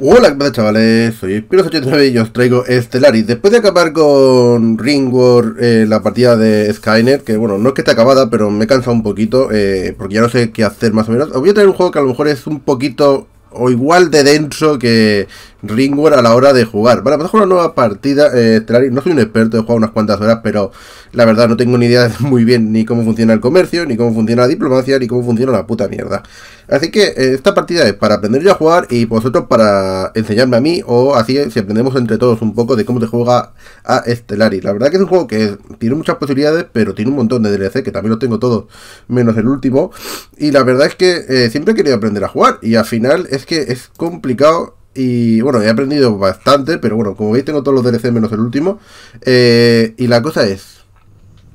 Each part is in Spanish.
Hola, ¿qué chavales? Soy Spiros89 y os traigo Stellaris. Después de acabar con Ringworld eh, la partida de Skynet, que bueno, no es que esté acabada, pero me he cansado un poquito, eh, porque ya no sé qué hacer más o menos. Os voy a traer un juego que a lo mejor es un poquito o igual de denso que Ringworld a la hora de jugar. Vale, vamos a jugar una nueva partida. Eh, no soy un experto, he jugado unas cuantas horas, pero la verdad no tengo ni idea muy bien ni cómo funciona el comercio, ni cómo funciona la diplomacia, ni cómo funciona la puta mierda. Así que eh, esta partida es para aprender yo a jugar y vosotros para enseñarme a mí, o así si aprendemos entre todos un poco de cómo se juega a Stellaris. La verdad que es un juego que tiene muchas posibilidades, pero tiene un montón de DLC, que también los tengo todos, menos el último. Y la verdad es que eh, siempre he querido aprender a jugar, y al final es que es complicado y bueno, he aprendido bastante, pero bueno, como veis tengo todos los DLC menos el último. Eh, y la cosa es,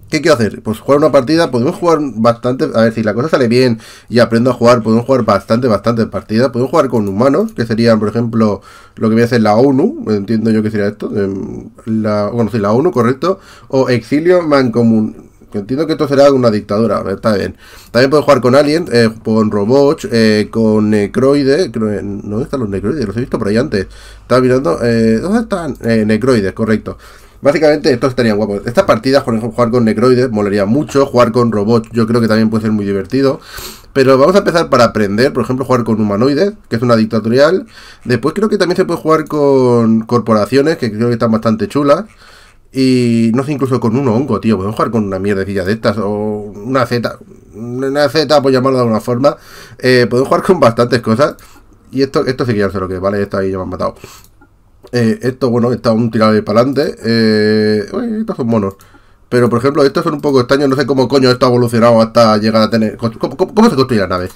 ¿qué quiero hacer? Pues jugar una partida, podemos jugar bastante, a ver si la cosa sale bien y aprendo a jugar, podemos jugar bastante, bastante partidas. Podemos jugar con humanos, que serían, por ejemplo, lo que voy a hacer la ONU, entiendo yo que sería esto. Em, la, bueno, sí, la ONU, correcto. O Exilio Mancomun entiendo que esto será una dictadura, está bien. También puedo jugar con Alien, eh, con robots, eh, con Necroides. ¿Dónde están los Necroides? Los he visto por ahí antes. Estaba mirando. Eh, ¿Dónde están? Necroides, correcto. Básicamente estos estarían guapos. Estas partidas, por ejemplo, jugar con Necroides molaría mucho. Jugar con robots yo creo que también puede ser muy divertido. Pero vamos a empezar para aprender, por ejemplo, jugar con humanoides, que es una dictatorial. Después creo que también se puede jugar con corporaciones, que creo que están bastante chulas. Y no sé, incluso con un hongo, tío. Podemos jugar con una mierdecilla de estas. O una Z. Una Z, por llamarlo de alguna forma. Eh, podemos jugar con bastantes cosas. Y esto, esto sí que ya sé lo que vale. Esto ahí ya me han matado. Eh, esto, bueno, está un tirado para adelante. Eh, estos son monos. Pero, por ejemplo, estos son un poco extraños. No sé cómo coño esto ha evolucionado hasta llegar a tener... ¿Cómo, se construye la nave?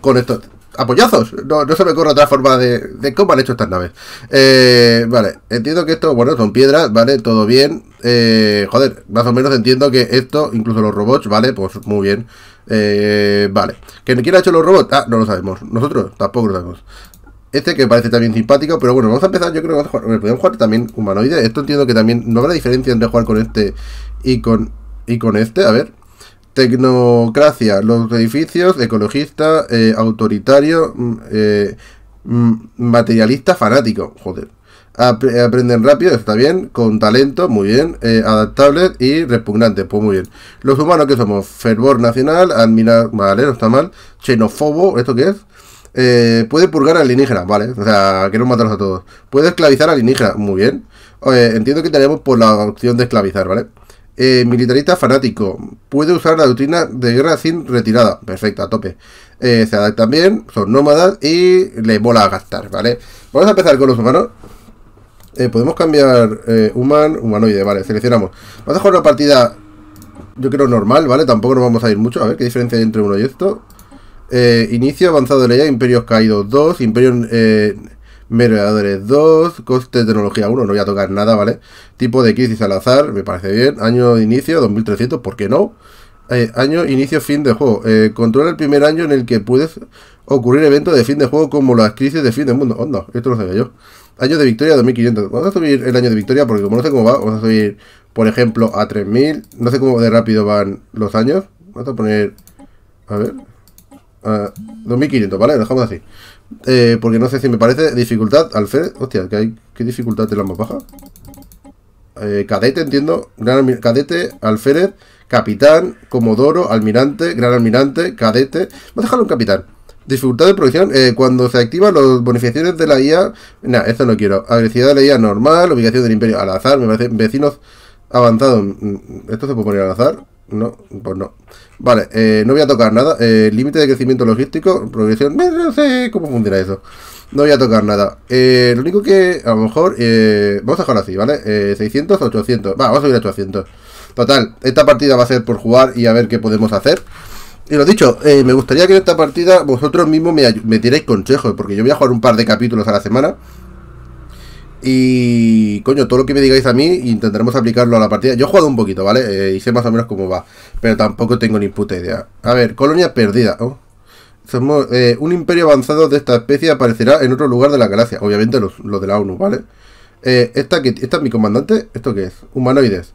Con esto apoyazos. No, no se me ocurre otra forma de, cómo han hecho estas naves. Eh, vale, entiendo que esto, bueno, son piedras, ¿vale? Todo bien. Eh, joder, más o menos entiendo que esto, incluso los robots, ¿vale? Pues muy bien. Eh, vale. ¿Que quién ha hecho los robots? Ah, no lo sabemos. Nosotros tampoco lo sabemos. Este que parece también simpático, pero bueno, vamos a empezar. Yo creo que vamos a jugar. Podemos jugar también humanoide. Esto entiendo que también no habrá diferencia entre jugar con este y con, y con este. A ver. Tecnocracia, los edificios, ecologista, eh, autoritario, mm, eh, mm, materialista, fanático. Joder. aprenden rápido, está bien. Con talento, muy bien. Eh, adaptable y repugnante, pues muy bien. Los humanos que somos, fervor nacional, admirar, vale, no está mal. Xenofobo, ¿esto qué es? puede purgar alienígenas, vale. O sea, quiero matarlos a todos. Puede esclavizar alienígenas, muy bien. entiendo que tenemos por la opción de esclavizar, ¿vale? Eh, militarista fanático. Puede usar la doctrina de guerra sin retirada. Perfecto, a tope. Eh, se adaptan bien, son nómadas y les mola a gastar, ¿vale? Vamos a empezar con los humanos. Eh, podemos cambiar human, humanoide, vale, seleccionamos. Vamos a jugar una partida, yo creo normal, ¿vale? Tampoco nos vamos a ir mucho. A ver qué diferencia hay entre uno y esto. inicio avanzado de ley, imperios caídos 2, imperios Merodeadores 2, coste de tecnología 1, no voy a tocar nada, ¿vale? Tipo de crisis al azar, me parece bien. Año de inicio, 2300, ¿por qué no? Eh, año, inicio, fin de juego. Eh, controla el primer año en el que puedes ocurrir eventos de fin de juego como las crisis de fin del mundo. Onda, esto lo sabía yo. Año de victoria 2500. Vamos a subir el año de victoria porque como no sé cómo va, vamos a subir, por ejemplo, a 3000. No sé cómo de rápido van los años. Vamos a poner... A ver... A 2500, ¿vale? Lo dejamos así. Eh, porque no sé si me parece dificultad alférez. Hostia, ¿qué, hay? ¿qué dificultad es la más baja? Eh, cadete, entiendo. Gran cadete, alférez, capitán, comodoro, almirante, gran almirante, cadete. Vamos a dejarlo en capitán. Dificultad de producción. Eh, cuando se activan las bonificaciones de la IA. Nah, esto no quiero. Agresividad de la IA normal. Ubicación del imperio al azar. Me parece. Vecinos avanzados. Mm, ¿Esto se puede poner al azar? No, pues no. Vale, eh, no voy a tocar nada. Eh, límite de crecimiento logístico, progresión. No sé cómo funciona eso. No voy a tocar nada. Eh, lo único que a lo mejor. vamos a dejarlo así, ¿vale? 600, 800. Va, vamos a subir a 800. Total, esta partida va a ser por jugar y a ver qué podemos hacer. Y lo dicho, me gustaría que en esta partida vosotros mismos me, me tiréis consejos, porque yo voy a jugar un par de capítulos a la semana. Y coño, todo lo que me digáis a mí intentaremos aplicarlo a la partida. Yo he jugado un poquito, ¿vale? Eh, y sé más o menos cómo va. Pero tampoco tengo ni puta idea. A ver, colonia perdida. Oh. Somos, eh, un imperio avanzado de esta especie aparecerá en otro lugar de la galaxia. Obviamente los, de la ONU, ¿vale? Eh, esta, que, esta es mi comandante. ¿Esto qué es? Humanoides.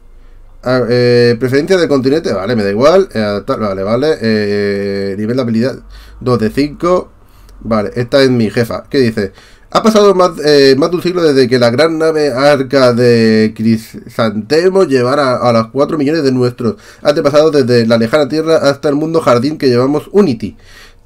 Ah, preferencia del continente, vale, me da igual. vale, vale. nivel de habilidad 2 de 5. Vale, esta es mi jefa. ¿Qué dice? Ha pasado más, eh, más de un siglo desde que la gran nave arca de Crisantemo llevara a los 4 millones de nuestros antepasados desde la lejana Tierra hasta el mundo jardín que llamamos Unity.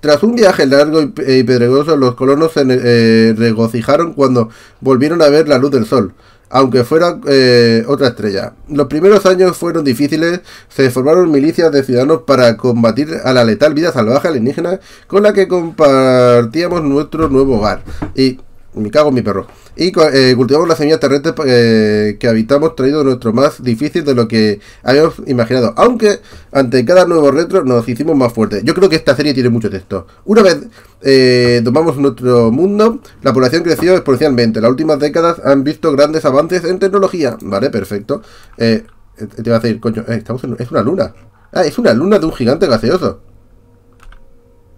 Tras un viaje largo y pedregoso, los colonos se eh, regocijaron cuando volvieron a ver la luz del sol aunque fuera eh, otra estrella. Los primeros años fueron difíciles, se formaron milicias de ciudadanos para combatir a la letal vida salvaje alienígena con la que compartíamos nuestro nuevo hogar. Y me cago mi perro. Y eh, cultivamos las semillas terrestres eh, que habitamos traído nuestro más difícil de lo que habíamos imaginado. Aunque ante cada nuevo retro nos hicimos más fuertes. Yo creo que esta serie tiene mucho texto. Una vez eh, tomamos nuestro mundo, la población creció exponencialmente. Las últimas décadas han visto grandes avances en tecnología. Vale, perfecto. te iba a decir, coño, estamos en, es una luna. Ah, es una luna de un gigante gaseoso.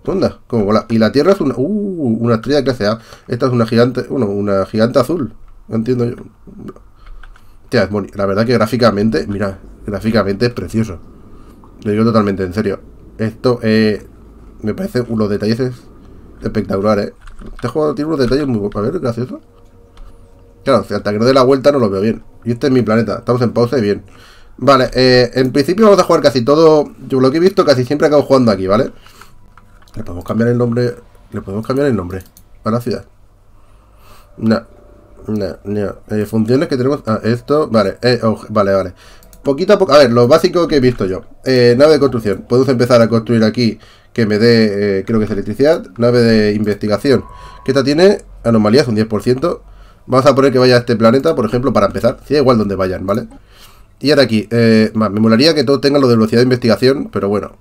Onda, como la, y la Tierra es una, uh, una estrella clase A. Esta es una gigante, bueno, una gigante azul. No entiendo yo. Tía, es La verdad que gráficamente, mira, gráficamente es precioso. Lo digo totalmente en serio. Esto eh, me parece unos detalles espectaculares. Este juego tiene unos detalles muy... A ver, gracioso. Claro, hasta que no dé la vuelta no lo veo bien. Y este es mi planeta. Estamos en pausa y bien. Vale, eh, en principio vamos a jugar casi todo... Yo lo que he visto casi siempre acabo jugando aquí, ¿vale? Le podemos cambiar el nombre. Le podemos cambiar el nombre a la ciudad. No. No, no. Eh, funciones que tenemos. Ah, esto. Vale, eh, oh, vale, vale. Poquito a poco. A ver, lo básico que he visto yo. Eh, nave de construcción. Podemos empezar a construir aquí. Que me dé, creo que es electricidad. Nave de investigación. Que esta tiene anomalías, un 10%. Vamos a poner que vaya a este planeta, por ejemplo, para empezar. Si da igual donde vayan, ¿vale? Y ahora aquí. me molaría que todo tenga lo de velocidad de investigación. Pero bueno,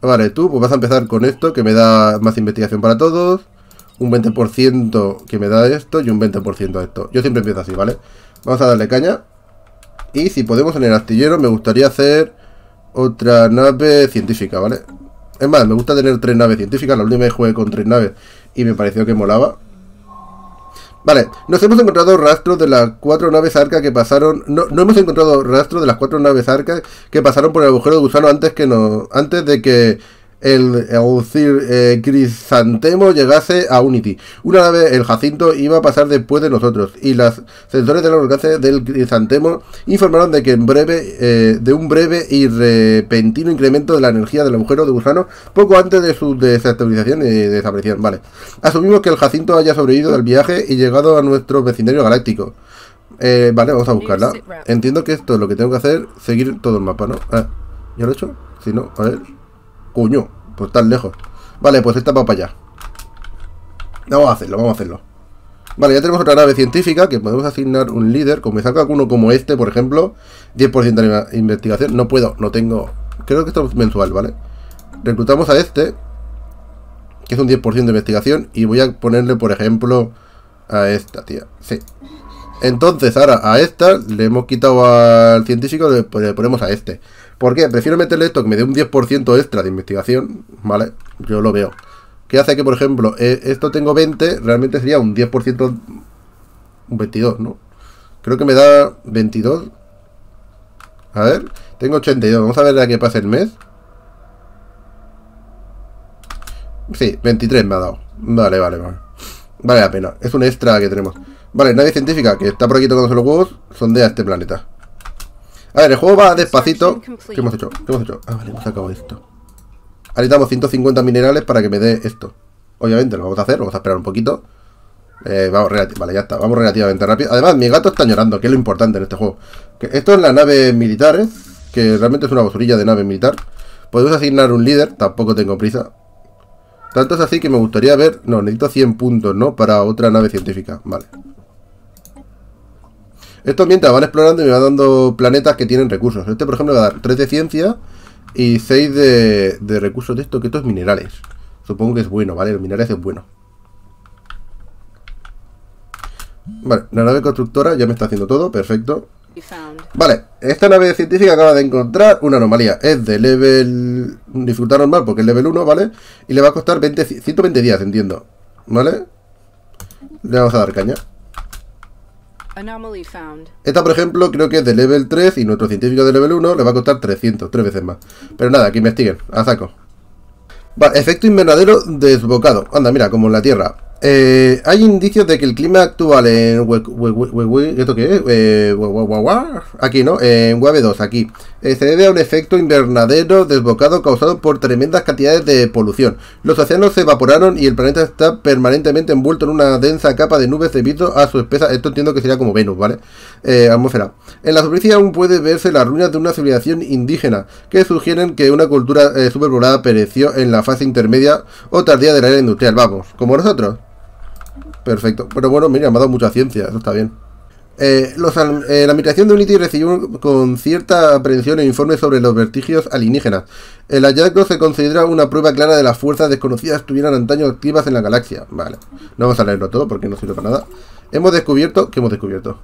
Vale, tú pues vas a empezar con esto, que me da más investigación para todos. Un 20% que me da esto y un 20% esto. Yo siempre empiezo así, ¿vale? Vamos a darle caña. Y si podemos en el astillero, me gustaría hacer otra nave científica, ¿vale? Es más, me gusta tener tres naves científicas. La última vez jugué con tres naves y me pareció que molaba. Vale, nos hemos encontrado rastros de las cuatro naves arca que pasaron. No, no hemos encontrado rastros de las cuatro naves arca que pasaron por el agujero de gusano antes que no. Antes de que el, el eh, Crisantemo llegase a Unity. Una nave, el Jacinto, iba a pasar después de nosotros y los sensores del alcance del Crisantemo informaron de que en breve, eh, de un breve y repentino incremento de la energía del agujero de gusano poco antes de su desestabilización y desaparición. Vale. Asumimos que el Jacinto haya sobrevivido del viaje y llegado a nuestro vecindario galáctico. Eh, vale, vamos a buscarla. Entiendo que esto es lo que tengo que hacer, seguir todo el mapa, ¿no? Ah, ¿Ya lo he hecho? Si no, a ver. Coño, pues tan lejos. Vale, pues esta va para allá. Vamos a hacerlo, vamos a hacerlo. Vale, ya tenemos otra nave científica que podemos asignar un líder. Como me saca uno como este, por ejemplo, 10% de investigación. No puedo, no tengo... Creo que esto es mensual, ¿vale? Reclutamos a este, que es un 10% de investigación. Y voy a ponerle, por ejemplo, a esta, tía. Sí. Entonces, ahora a esta le hemos quitado al científico, le ponemos a este. ¿Por qué? Prefiero meterle esto que me dé un 10% extra de investigación, ¿vale? Yo lo veo. ¿Qué hace que, por ejemplo, eh, esto tengo 20, realmente sería un 10%, un 22, ¿no? Creo que me da 22. A ver, tengo 82. Vamos a ver a qué pasa el mes. Sí, 23 me ha dado. Vale, vale, vale. Vale la pena. Es un extra que tenemos. Vale, nadie científica que está por aquí tocándose los huevos, sondea este planeta. A ver, el juego va despacito. ¿Qué hemos hecho? ¿Qué hemos hecho? Ah, vale, hemos sacado esto. Ahora necesitamos 150 minerales para que me dé esto. Obviamente lo vamos a hacer, vamos a esperar un poquito. Eh, vamos, vale, ya está, vamos relativamente rápido. Además, mi gato está llorando, que es lo importante en este juego. esto es la nave militar, ¿eh? que realmente es una basurilla de nave militar. Podemos asignar un líder, tampoco tengo prisa. Tanto es así que me gustaría ver... No, necesito 100 puntos, ¿no? Para otra nave científica, vale. Esto mientras van explorando y me va dando planetas que tienen recursos. Este, por ejemplo, va a dar 3 de ciencia y 6 de, recursos de esto, que esto es minerales. Supongo que es bueno, ¿vale? Los minerales es bueno. Vale, la nave constructora ya me está haciendo todo, perfecto. Vale, esta nave científica acaba de encontrar una anomalía. Es de level... dificultad normal porque es level 1, ¿vale? Y le va a costar 20, 120 días, entiendo. ¿Vale? Le vamos a dar caña. Esta, por ejemplo, creo que es de level 3 y nuestro científico de level 1 le va a costar 300, tres veces más. Pero nada, que investiguen, a saco. Vale, efecto invernadero desbocado. Anda, mira, como en la Tierra. Eh, hay indicios de que el clima actual en... ¿Esto qué es? Eh, aquí, ¿no? En Wave 2, aquí. Eh, se debe a un efecto invernadero desbocado causado por tremendas cantidades de polución. Los océanos se evaporaron y el planeta está permanentemente envuelto en una densa capa de nubes debido a su espesa... Esto entiendo que sería como Venus, ¿vale? atmósfera. En la superficie aún puede verse las ruinas de una civilización indígena que sugieren que una cultura superpoblada pereció en la fase intermedia o tardía de la era industrial. Vamos, como nosotros. Perfecto. Pero bueno, me ha dado mucha ciencia, eso está bien. Eh, eh, la administración de Unity recibió con cierta aprehensión el informe sobre los vertigios alienígenas. El hallazgo se considera una prueba clara de las fuerzas desconocidas que estuvieran antaño activas en la galaxia. Vale, no vamos a leerlo todo porque no sirve para nada. Hemos descubierto... ¿Qué hemos descubierto?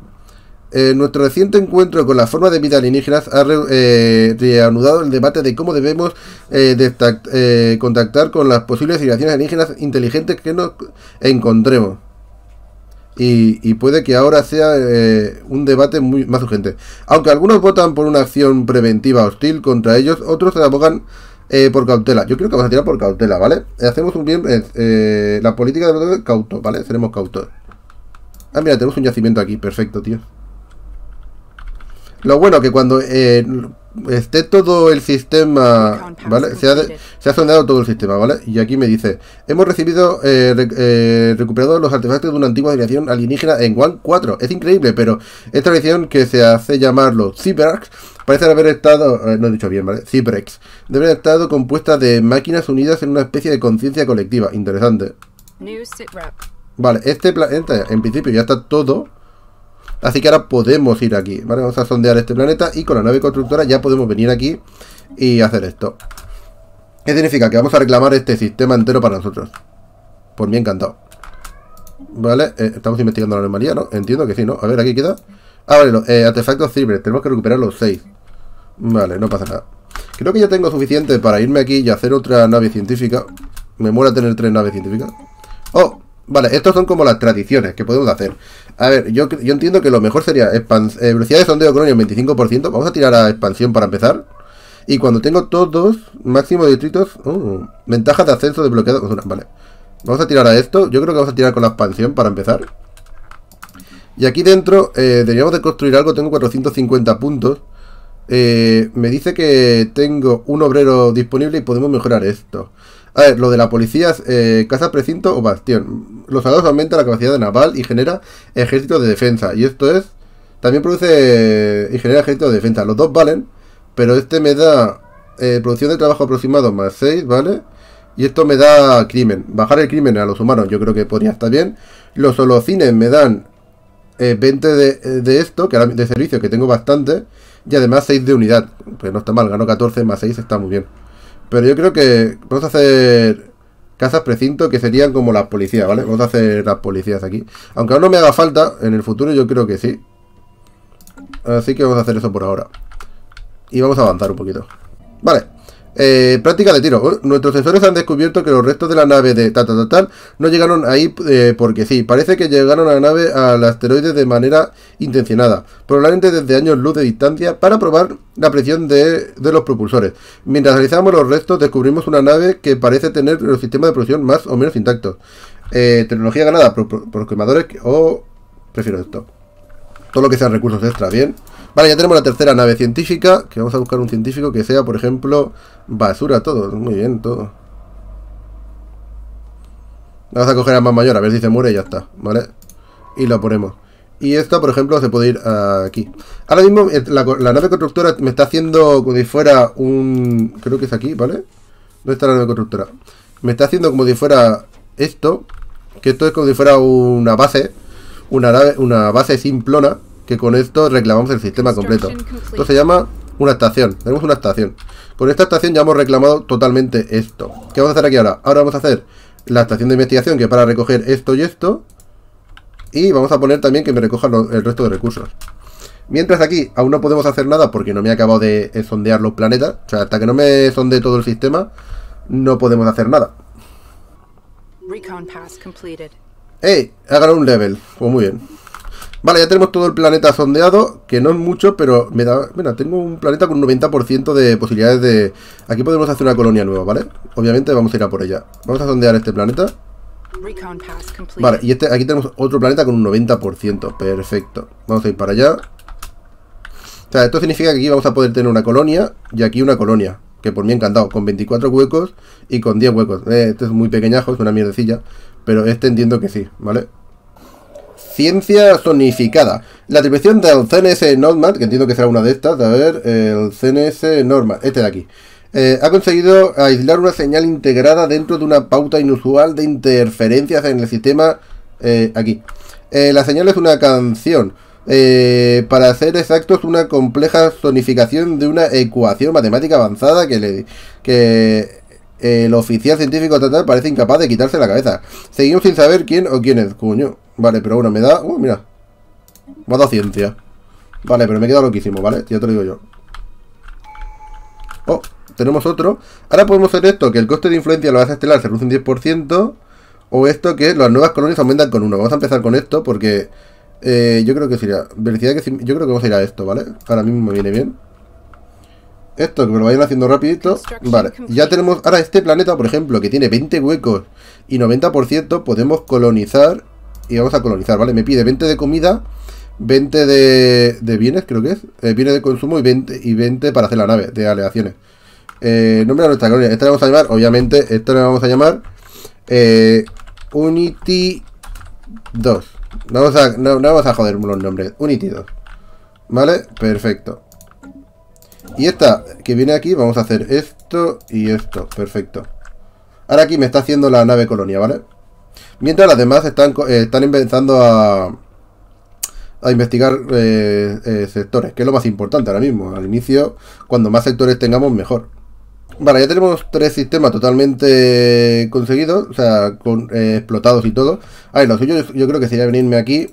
Eh, nuestro reciente encuentro con la forma de vida alienígenas ha reanudado el debate de cómo debemos contactar con las posibles civilizaciones alienígenas inteligentes que nos encontremos. Y, puede que ahora sea eh, un debate muy más urgente. Aunque algunos votan por una acción preventiva hostil contra ellos, otros se abogan eh, por cautela. Yo creo que vamos a tirar por cautela, ¿vale? Hacemos un bien... Eh, la política de cauto, ¿vale? Seremos cautos. Ah, mira, tenemos un yacimiento aquí. Perfecto, tío. Lo bueno que cuando esté todo el sistema, ¿vale? Se ha, se ha, sondeado todo el sistema, ¿vale? Y aquí me dice, hemos recibido, eh, eh, recuperado los artefactos de una antigua dirección alienígena en One 4. Es increíble, pero esta dirección que se hace llamar los Cyberx parece haber estado, eh, no he dicho bien, ¿vale? Cyberx, debe haber estado compuesta de máquinas unidas en una especie de conciencia colectiva. Interesante. Vale, este planeta en principio ya está todo Así que ahora podemos ir aquí, ¿vale? Vamos a sondear este planeta y con la nave constructora ya podemos venir aquí y hacer esto. ¿Qué significa? Que vamos a reclamar este sistema entero para nosotros. Por mí encantado. Vale, eh, estamos investigando la anomalía, ¿no? Entiendo que sí, ¿no? A ver, aquí queda. Ah, vale, los eh, artefactos ciber. Tenemos que recuperar los 6. Vale, no pasa nada. Creo que ya tengo suficiente para irme aquí y hacer otra nave científica. Me mola tener tres naves científicas. ¡Oh! Vale, estos son como las tradiciones que podemos hacer. A ver, yo, entiendo que lo mejor sería eh, velocidad de sondeo con un 25%. Vamos a tirar a expansión para empezar. Y cuando tengo todos, máximo de distritos, uh, ventajas de ascenso desbloqueado. Vale, vamos a tirar a esto. Yo creo que vamos a tirar con la expansión para empezar. Y aquí dentro eh, deberíamos de construir algo. Tengo 450 puntos. Eh, me dice que tengo un obrero disponible y podemos mejorar esto. A ver, lo de la policía eh, casa, precinto o bastión. Los soldados aumentan la capacidad naval y genera ejército de defensa. Y esto es... También produce y genera ejército de defensa. Los dos valen, pero este me da eh, producción de trabajo aproximado más 6, ¿vale? Y esto me da crimen. Bajar el crimen a los humanos yo creo que podría estar bien. Los holocines me dan 20 eh, de, de, esto, que de servicio, que tengo bastante. Y además 6 de unidad. Pues no está mal, gano 14 más 6, está muy bien. Pero yo creo que vamos a hacer casas precinto que serían como las policías, ¿vale? Vamos a hacer las policías aquí. Aunque aún no me haga falta, en el futuro yo creo que sí. Así que vamos a hacer eso por ahora. Y vamos a avanzar un poquito. Vale. Eh, práctica de tiro. Nuestros sensores han descubierto que los restos de la nave de tal, tal, no llegaron ahí eh, porque sí. Parece que llegaron a la nave al asteroide de manera intencionada, probablemente desde años luz de distancia, para probar la presión de, los propulsores. Mientras analizamos los restos, descubrimos una nave que parece tener los sistemas de propulsión más o menos intactos. Eh, tecnología ganada por, quemadores o... prefiero esto. Todo lo que sean recursos extra, bien. Vale, ya tenemos la tercera nave científica, que vamos a buscar un científico que sea, por ejemplo, basura, todo. Muy bien, todo. Vamos a coger a más mayor, a ver si se muere y ya está, ¿vale? Y lo ponemos. Y esta, por ejemplo, se puede ir aquí. Ahora mismo eh, la, nave constructora me está haciendo como si fuera un... Creo que es aquí, ¿vale? ¿Dónde está la nave constructora? Me está haciendo como si fuera esto. Que esto es como si fuera una base. Una, una base simplona que con esto reclamamos el sistema completo. Esto se llama una estación. Tenemos una estación. Con esta estación ya hemos reclamado totalmente esto. ¿Qué vamos a hacer aquí ahora? Ahora vamos a hacer la estación de investigación que es para recoger esto y esto. Y vamos a poner también que me recoja el resto de recursos. Mientras aquí aún no podemos hacer nada porque no me he acabado de sondear los planetas. O sea, hasta que no me sondee todo el sistema, no podemos hacer nada. ¡Ey! He ganado un level. Pues muy bien. Vale, ya tenemos todo el planeta sondeado, que no es mucho, pero me da... Mira, tengo un planeta con un 90% de posibilidades de... Aquí podemos hacer una colonia nueva, ¿vale? Obviamente vamos a ir a por ella. Vamos a sondear este planeta. Vale, y este, aquí tenemos otro planeta con un 90%. Perfecto. Vamos a ir para allá. O sea, esto significa que aquí vamos a poder tener una colonia y aquí una colonia. Que por mí encantado, con 24 huecos y con 10 huecos. Eh, este es muy pequeñajo, es una mierdecilla. Pero este entiendo que sí, ¿vale? Ciencia sonificada. La atribución del CNS Nordman, que entiendo que será una de estas, a ver, el CNS Nordman, este de aquí. Eh, ha conseguido aislar una señal integrada dentro de una pauta inusual de interferencias en el sistema eh, aquí. Eh, la señal es una canción. eh, para ser exactos, una compleja sonificación de una ecuación matemática avanzada que, le, que el oficial científico total parece incapaz de quitarse la cabeza. Seguimos sin saber quién o quién es, coño. Vale, pero bueno, me da... Uh, mira. Me ha dado ciencia. Vale, pero me he quedado loquísimo, ¿vale? Ya te lo digo yo. Oh, tenemos otro. Ahora podemos hacer esto, que el coste de influencia de la base estelar se reduce un 10%. O esto que las nuevas colonias aumentan con uno. Vamos a empezar con esto porque eh, yo creo que sería... Velocidad que... Yo creo que vamos a ir a esto, ¿vale? Ahora mismo me viene bien. Esto, que me lo vayan haciendo rapidito. Vale, ya tenemos... Ahora este planeta, por ejemplo, que tiene 20 huecos y 90%, podemos colonizar. Y vamos a colonizar, ¿vale? Me pide 20 de comida, 20 de, de bienes, creo que es. eh, bienes de consumo y 20, y 20 para hacer la nave, de aleaciones. Eh, nombre de nuestra colonia. Esta le vamos a llamar, obviamente, esta le vamos a llamar eh, Unity 2. No vamos, a, no, no vamos a joder los nombres. Unity 2. ¿Vale? Perfecto. Y esta que viene aquí, vamos a hacer esto y esto. Perfecto. Ahora aquí me está haciendo la nave colonia, ¿vale? Mientras las demás están, eh, están empezando a, a investigar eh, eh, sectores, que es lo más importante ahora mismo. Al inicio, cuando más sectores tengamos, mejor. Vale, ya tenemos tres sistemas totalmente conseguidos, o sea, con, explotados y todo. A ver, lo suyo yo, yo creo que sería venirme aquí,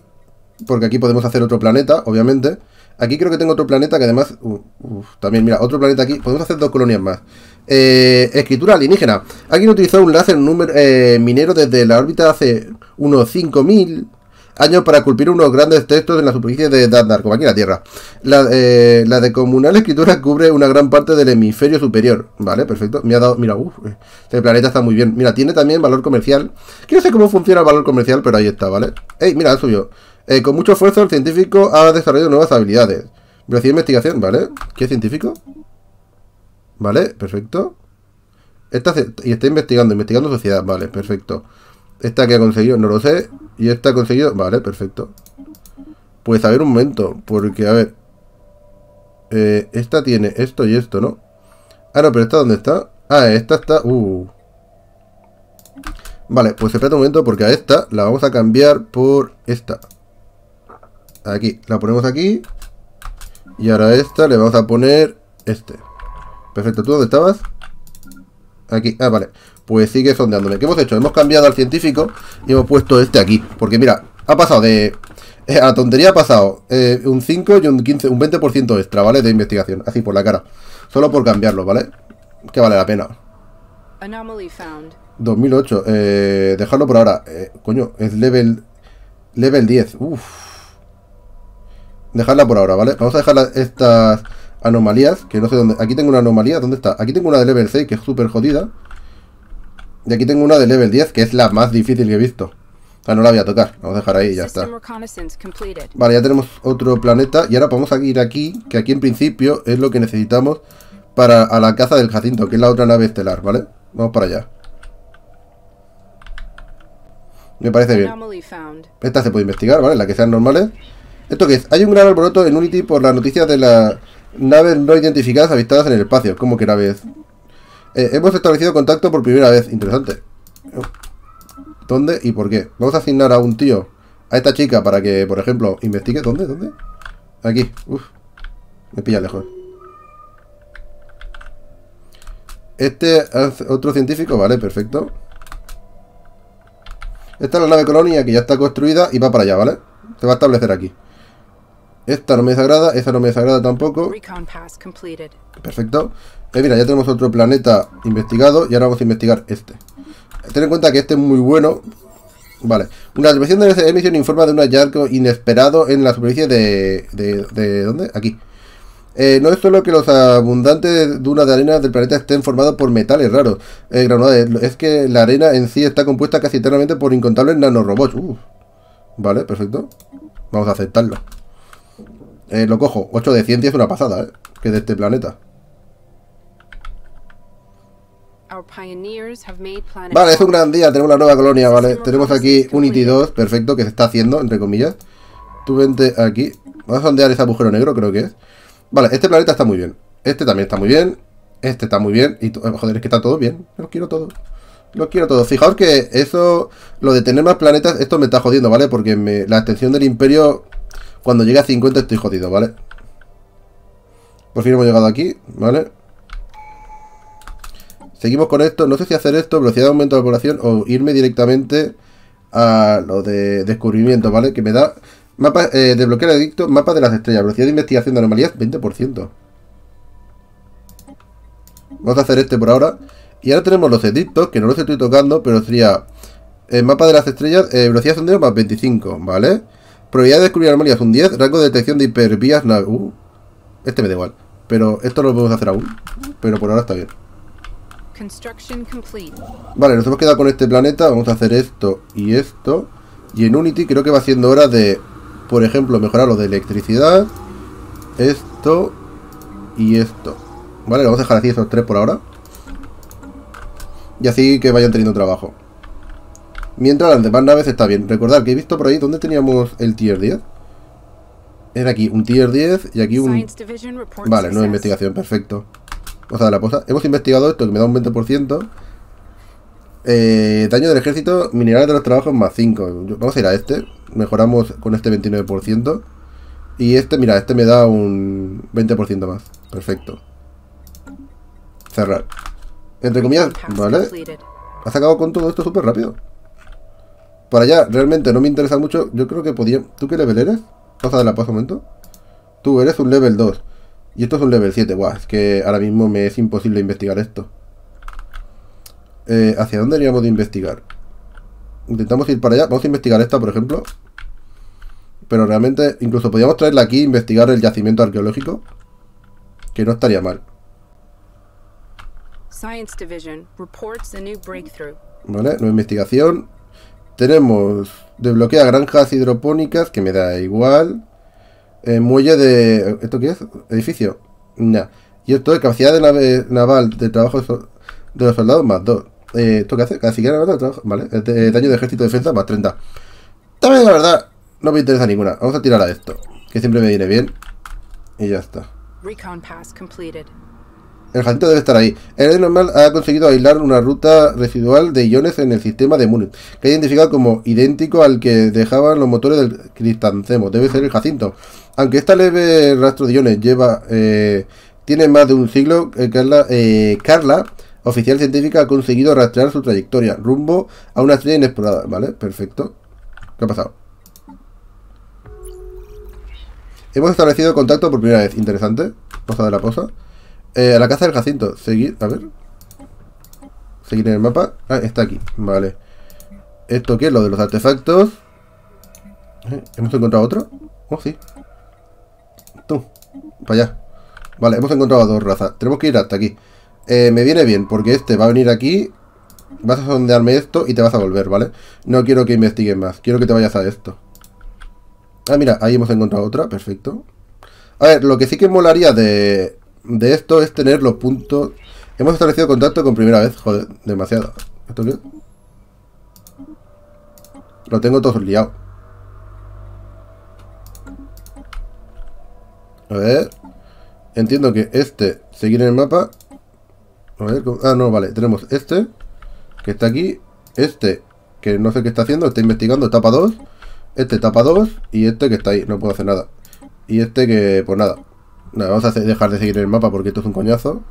porque aquí podemos hacer otro planeta, obviamente. Aquí creo que tengo otro planeta que además... uh, uf, también, mira, otro planeta aquí. Podemos hacer dos colonias más. Eh, escritura alienígena. Alguien utilizó un láser número, eh, minero desde la órbita hace unos 5000 años para culpir unos grandes textos en la superficie de Dandar, como aquí en la Tierra. La, eh, la de comunal escritura cubre una gran parte del hemisferio superior. Vale, perfecto. Me ha dado... Mira, uff, este planeta está muy bien. Mira, tiene también valor comercial. Que no sé cómo funciona el valor comercial, pero ahí está, ¿vale? Ey, mira, el suyo. Eh, con mucho esfuerzo el científico ha desarrollado nuevas habilidades. Velocidad de investigación, ¿vale? ¿Qué científico? Vale, perfecto. Esta y está investigando, investigando sociedad, vale, perfecto. Esta que ha conseguido, no lo sé. Y esta ha conseguido, vale, perfecto. Pues a ver un momento, porque a ver. Eh, esta tiene esto y esto, ¿no? Ah, no, pero esta dónde está? Ah, esta está. Uh. Vale, pues espérate un momento porque a esta la vamos a cambiar por esta. Aquí, la ponemos aquí. Y ahora a esta le vamos a poner este. Perfecto, ¿tú dónde estabas? Aquí, ah, vale. Pues sigue sondeándome. ¿Qué hemos hecho? Hemos cambiado al científico y hemos puesto este aquí. Porque mira, ha pasado de... eh, a la tontería ha pasado eh, un 5 y un 15, un 20% extra, ¿vale? De investigación. Así por la cara. Solo por cambiarlo, ¿vale? Que vale la pena. Anomaly found. 2008. Eh, dejarlo por ahora. Eh, coño, es level... Level 10. Uf. Dejarla por ahora, ¿vale? Vamos a dejar estas anomalías, que no sé dónde... Aquí tengo una anomalía, ¿dónde está? Aquí tengo una de level 6, que es súper jodida. Y aquí tengo una de level 10, que es la más difícil que he visto. O sea, no la voy a tocar. Vamos a dejar ahí y ya está. Vale, ya tenemos otro planeta. Y ahora vamos a ir aquí, que aquí en principio es lo que necesitamos para a la caza del Jacinto, que es la otra nave estelar, ¿vale? Vamos para allá. Me parece bien. Esta se puede investigar, ¿vale? La que sean normales. ¿Esto qué es? Hay un gran alboroto en Unity por las noticias de las naves no identificadas avistadas en el espacio. ¿Cómo que naves? Eh, hemos establecido contacto por primera vez. Interesante. ¿Dónde y por qué? Vamos a asignar a un tío, a esta chica, para que, por ejemplo, investigue. ¿Dónde? ¿Dónde? Aquí. Uf. Me pilla lejos. Este hace- otro científico, vale, perfecto. Esta es la nave colonia que ya está construida y va para allá, ¿vale? Se va a establecer aquí. Esta no me desagrada, esa no me desagrada tampoco. Perfecto. Eh, mira, ya tenemos otro planeta investigado y ahora vamos a investigar este. Ten en cuenta que este es muy bueno. Vale. Una transmisión de emisión informa de un hallazgo inesperado en la superficie de... de, de ¿Dónde? Aquí. Eh, no es solo que los abundantes dunas de arena del planeta estén formados por metales raros, eh, granulares, es que la arena en sí está compuesta casi eternamente por incontables nanorobots. Uh, vale, perfecto. Vamos a aceptarlo. Eh, lo cojo. 8 de ciencia es una pasada, ¿eh? Que de este planeta. Vale, es un gran día, tenemos la nueva colonia, vale. Tenemos aquí Unity 2, perfecto, que se está haciendo, entre comillas. Tú vente aquí. Vamos a sondear ese agujero negro, creo que es. Vale, este planeta está muy bien. Este también está muy bien. Este está muy bien. Y eh, joder, es que está todo bien. Los quiero todos. Los quiero todos. Fijaos que eso, lo de tener más planetas, esto me está jodiendo, ¿vale? Porque me- la extensión del imperio, cuando llegue a 50 estoy jodido, ¿vale? Por fin hemos llegado aquí, ¿vale? Seguimos con esto. No sé si hacer esto, velocidad de aumento de la población o irme directamente a lo de descubrimiento, ¿vale? Que me da mapa, eh, desbloquear adicto, mapa de las estrellas, velocidad de investigación de anomalías, 20%. Vamos a hacer este por ahora. Y ahora tenemos los edictos, que no los estoy tocando, pero sería el mapa de las estrellas, eh, velocidad de sondeo más 25, ¿vale? Probabilidad de descubrir anomalías un 10, rango de detección de hipervías nav- uh, este me da igual. Pero esto no lo podemos hacer aún. Pero por ahora está bien. Vale, nos hemos quedado con este planeta. Vamos a hacer esto y esto. Y en Unity creo que va siendo hora de, por ejemplo, mejorar lo de electricidad. Esto y esto. Vale, vamos a dejar así esos tres por ahora. Y así que vayan teniendo trabajo. Mientras las demás naves está bien. Recordad que he visto por ahí donde teníamos el tier 10. Era aquí un tier 10 y aquí un Vale, success. investigación, perfecto. Vamos a dar la posa. Hemos investigado esto que me da un 20%. Eh, daño del ejército, minerales de los trabajos más 5. Yo- Vamos a ir a este. Mejoramos con este 29%. Y este, mira, este me da un 20% más. Perfecto. Cerrar. Entre comillas, ¿vale? completed. Ha sacado con todo esto súper rápido. Para allá, realmente no me interesa mucho. Yo creo que podía. ¿Tú qué level eres? Vamos a dar la pausa un momento. Tú eres un level 2. Y esto es un level 7. Guau, es que ahora mismo me es imposible investigar esto. Eh, ¿Hacia dónde deberíamos de investigar? Intentamos ir para allá. Vamos a investigar esta, por ejemplo. Pero realmente, incluso podríamos traerla aquí e investigar el yacimiento arqueológico. Que no estaría mal. Science Division reports a new breakthrough. ¿Vale? Nueva investigación. Tenemos desbloquea granjas hidropónicas, que me da igual. Eh, muelle de... ¿Esto qué es? ¿Edificio? Nah. Y esto es capacidad de nave naval de trabajo de los soldados más 2. Eh, ¿Esto qué hace? Capacidad naval de trabajo... Vale. Eh, daño de ejército de defensa más 30. También la verdad, no me interesa ninguna. Vamos a tirar a esto. Que siempre me viene bien. Y ya está. Recon pass completed. El jacinto debe estar ahí. El normal ha conseguido aislar una ruta residual de iones en el sistema de Munich, que ha identificado como idéntico al que dejaban los motores del cristancemo. Debe ser el jacinto. Aunque esta leve rastro de iones lleva eh, tiene más de un siglo, eh, Carla, eh, Carla, oficial científica, ha conseguido rastrear su trayectoria rumbo a una estrella inexplorada. ¿Vale? Perfecto. ¿Qué ha pasado? Hemos establecido contacto por primera vez. Interesante. Vamos a dar la pausa. Eh, a la casa del Jacinto. Seguir, a ver. Seguir en el mapa. Ah, está aquí. Vale. ¿Esto qué es? Lo de los artefactos. Eh, ¿Hemos encontrado otro? Oh, sí. Tú. Para allá. Vale, hemos encontrado dos razas. Tenemos que ir hasta aquí. Eh, me viene bien, porque este va a venir aquí. Vas a sondearme esto y te vas a volver, ¿vale? No quiero que investigues más. Quiero que te vayas a esto. Ah, mira, ahí hemos encontrado otra. Perfecto. A ver, lo que sí que molaría de, de esto es tener los puntos. Hemos establecido contacto con primera vez. Joder, demasiado. ¿Esto qué? Lo tengo todo liado. A ver. Entiendo que este, seguir en el mapa. A ver, ah, no, vale. Tenemos este, que está aquí. Este, que no sé qué está haciendo, está investigando, etapa 2. Este, etapa 2. Y este que está ahí, no puedo hacer nada. Y este que, pues nada. Vamos a dejar de seguir el mapa porque esto es un coñazo.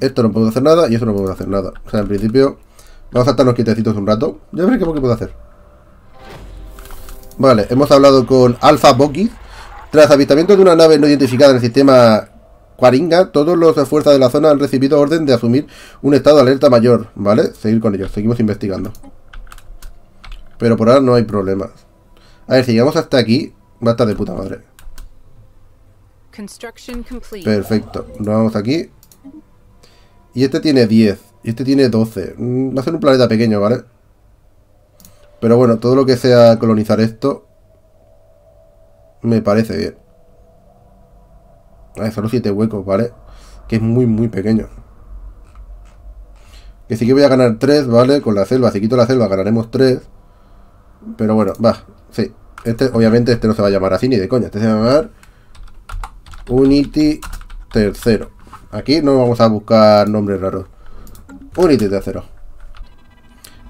Esto no podemos hacer nada y eso no podemos hacer nada. O sea, en principio, vamos a estarnos quietecitos un rato. Ya veré qué puedo hacer. Vale, hemos hablado con Alpha Boki. Tras avistamiento de una nave no identificada en el sistema Quaringa, todos los de fuerza de la zona han recibido orden de asumir un estado de alerta mayor. ¿Vale? Seguir con ellos, seguimos investigando. Pero por ahora no hay problemas. A ver, si llegamos hasta aquí, va a estar de puta madre. Perfecto. Nos vamos aquí. Y este tiene 10. Y este tiene 12. Mm, Va a ser un planeta pequeño, ¿vale? Pero bueno, todo lo que sea colonizar esto... Me parece bien. Ah, solo 7 huecos, ¿vale? Que es muy, muy pequeño. Que sí que voy a ganar 3, ¿vale? Con la selva. Si quito la selva ganaremos 3. Pero bueno, va. Sí. Este, obviamente, este no se va a llamar así ni de coña. Este se va a llamar... Unity tercero. Aquí no vamos a buscar nombres raros. Unity tercero.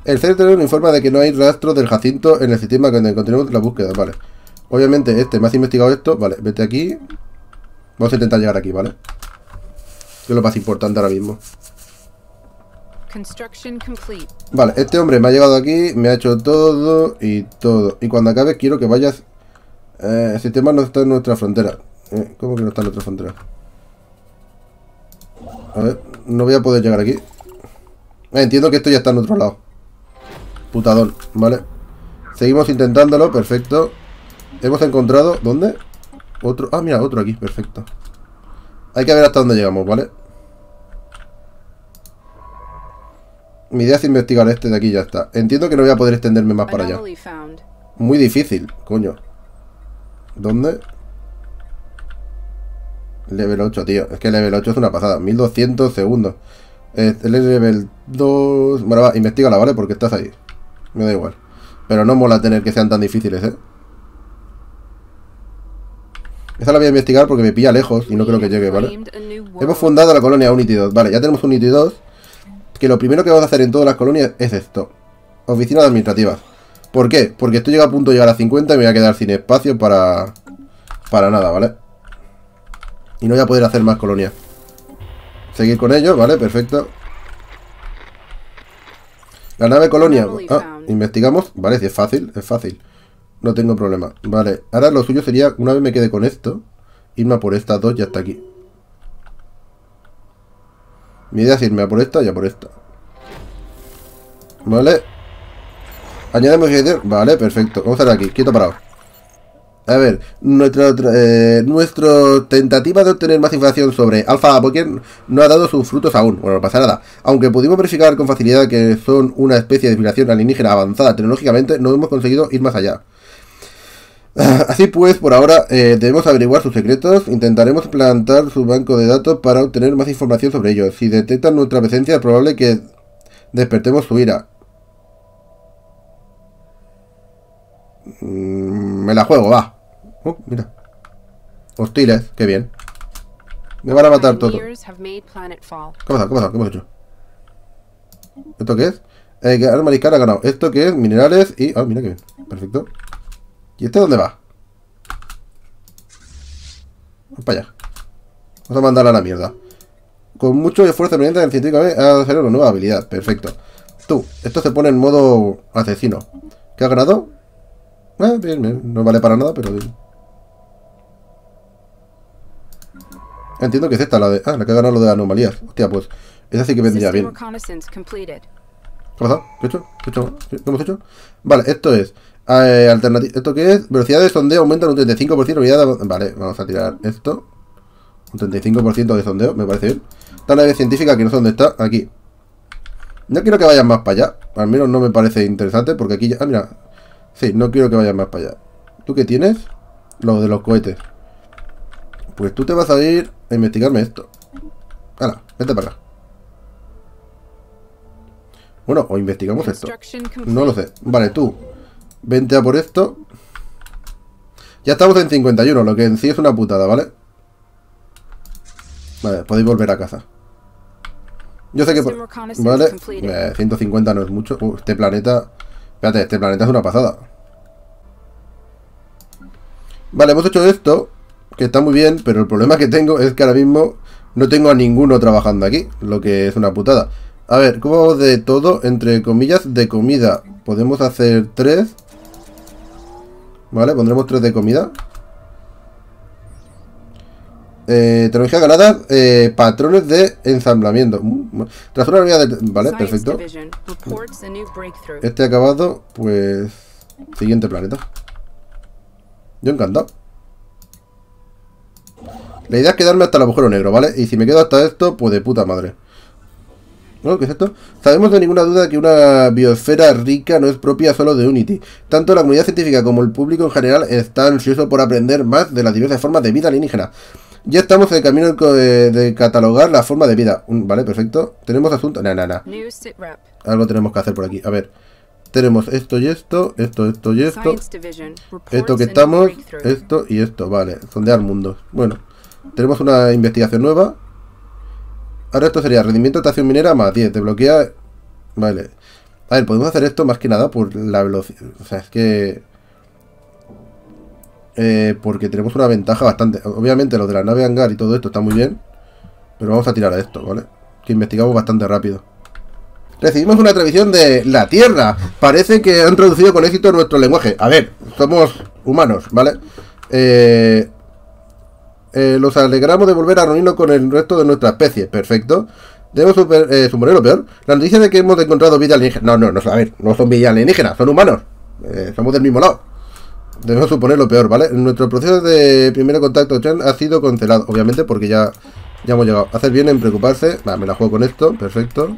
El centro nos informa de que no hay rastro del Jacinto en el sistema donde continuamos la búsqueda, vale. Obviamente este me has investigado esto, vale, vete aquí. Vamos a intentar llegar aquí, ¿vale? Que es lo más importante ahora mismo. Construction complete. Vale, este hombre me ha llegado aquí, me ha hecho todo y todo. Y cuando acabe quiero que vayas... Eh, el sistema no está en nuestra frontera. Eh, ¿Cómo que no está en nuestra frontera? A ver, no voy a poder llegar aquí. Eh, entiendo que esto ya está en otro lado. Putadón, ¿vale? Seguimos intentándolo, perfecto. Hemos encontrado... ¿Dónde? Otro... Ah, mira, otro aquí, perfecto. Hay que ver hasta dónde llegamos, ¿vale? Mi idea es investigar este de aquí y ya está. Entiendo que no voy a poder extenderme más para allá. Muy difícil, coño. ¿Dónde? Level 8, tío. Es que level 8 es una pasada. 1200 segundos. El level 2... Bueno, va, investigala, ¿vale? Porque estás ahí. Me da igual. Pero no mola tener que sean tan difíciles, ¿eh? Esa la voy a investigar porque me pilla lejos y no creo que llegue, ¿vale? Hemos fundado la colonia Unity 2. Vale, ya tenemos Unity 2. Que lo primero que vamos a hacer en todas las colonias es esto. Oficinas administrativas. ¿Por qué? Porque estoy llegado a punto de llegar a 50 y me voy a quedar sin espacio para... Para nada, ¿vale? Y no voy a poder hacer más colonias. Seguir con ello, ¿vale? Perfecto. La nave colonia. Ah, investigamos. Vale, si es fácil, es fácil. No tengo problema. Vale, ahora lo suyo sería, una vez me quede con esto, irme a por estas dos y hasta aquí. Mi idea es irme a por esta y a por esta. Vale. Añadimos. Vale, perfecto. Vamos a ver aquí. Quieto parado. A ver, nuestro, eh, nuestro tentativa de obtener más información sobre Alpha Apoken no ha dado sus frutos aún. Bueno, no pasa nada. Aunque pudimos verificar con facilidad que son una especie de civilización alienígena avanzada tecnológicamente, no hemos conseguido ir más allá. Así pues, por ahora eh, debemos averiguar sus secretos, intentaremos plantar su banco de datos para obtener más información sobre ellos. Si detectan nuestra presencia es probable que despertemos su ira. Mm, me la juego, va. Oh, mira. Hostiles, qué bien. Me van a matar todo. ¿Qué pasa? ¿Qué pasa? ¿Qué hemos hecho? ¿Esto qué es? Eh, Mariscal ha ganado. ¿Esto qué es? Minerales y... Ah, mira qué bien. Perfecto. ¿Y este dónde va? Vamos para allá. Vamos a mandarla a la mierda. Con mucho esfuerzo pendiente el científico ha hacer una nueva habilidad. Perfecto. Tú, esto se pone en modo asesino. ¿Qué ha ganado? Eh, bien, bien. No vale para nada, pero bien. Entiendo que es esta la de... Ah, la que ha ganado lo de anomalías. Hostia, pues... Esa sí que vendría bien. ¿Qué pasa? ¿Qué he hecho? ¿Qué, he hecho? ¿Qué hemos hecho? Vale, esto es eh, alternati- ¿Esto qué es? Velocidad de sondeo aumenta un 35%. Unidad de... Vale, vamos a tirar esto. Un 35% de sondeo, me parece bien. Esta nave científica que no sé dónde está. Aquí. No quiero que vayan más para allá. Al menos no me parece interesante porque aquí ya... Ah, mira. Sí, no quiero que vayan más para allá. ¿Tú qué tienes? Lo de los cohetes. Pues tú te vas a ir a investigarme esto. Hala, vete para acá. Bueno, o investigamos esto. No lo sé. Vale, tú. Vente a por esto. Ya estamos en 51, lo que en sí es una putada, ¿vale? Vale, podéis volver a casa. Yo sé que... Vale, eh, 150 no es mucho. Uh, este planeta... Espérate, este planeta es una pasada. Vale, hemos hecho esto, que está muy bien, pero el problema que tengo es que ahora mismo no tengo a ninguno trabajando aquí, lo que es una putada. A ver, ¿cómo vamos de todo? Entre comillas, de comida. Podemos hacer tres. Vale, pondremos tres de comida. Eh, tecnología ganada, eh, patrones de ensamblamiento. Mm, Tras una unidad de... Vale, perfecto. Este acabado, pues... Siguiente planeta. Yo encantado. La idea es quedarme hasta el agujero negro, ¿vale? Y si me quedo hasta esto, pues de puta madre. ¿No? ¿Qué es esto? Sabemos de ninguna duda que una biosfera rica no es propia solo de Unity. Tanto la comunidad científica como el público en general está ansioso por aprender más de las diversas formas de vida alienígena. Ya estamos en el camino de, de catalogar la forma de vida. Un- Vale, perfecto. Tenemos asunto... Nah, nah, nah. Algo tenemos que hacer por aquí. A ver. Tenemos esto y esto, esto, esto y esto. Esto que estamos, esto y esto. Vale, sondear mundos. Bueno, tenemos una investigación nueva. Ahora esto sería rendimiento de estación minera más 10. Desbloquea... Vale. A ver, podemos hacer esto más que nada por la velocidad. O sea, es que... Eh, porque tenemos una ventaja bastante. Obviamente lo de la nave hangar y todo esto está muy bien. Pero vamos a tirar a esto, ¿vale? Que investigamos bastante rápido. Recibimos una transmisión de la Tierra. Parece que han traducido con éxito nuestro lenguaje. A ver, somos humanos, ¿vale? Eh, eh, los alegramos de volver a reunirnos con el resto de nuestra especie. Perfecto. Debemos eh, suponer lo peor. La noticia de que hemos encontrado vida alienígena. No, no, no, a ver, no son vida alienígenas, son humanos. Eh, somos del mismo lado. Debemos suponer lo peor, ¿vale? Nuestro proceso de primer contacto ha sido cancelado, obviamente, porque ya, ya hemos llegado. Hacer bien en preocuparse. Va, me la juego con esto, perfecto.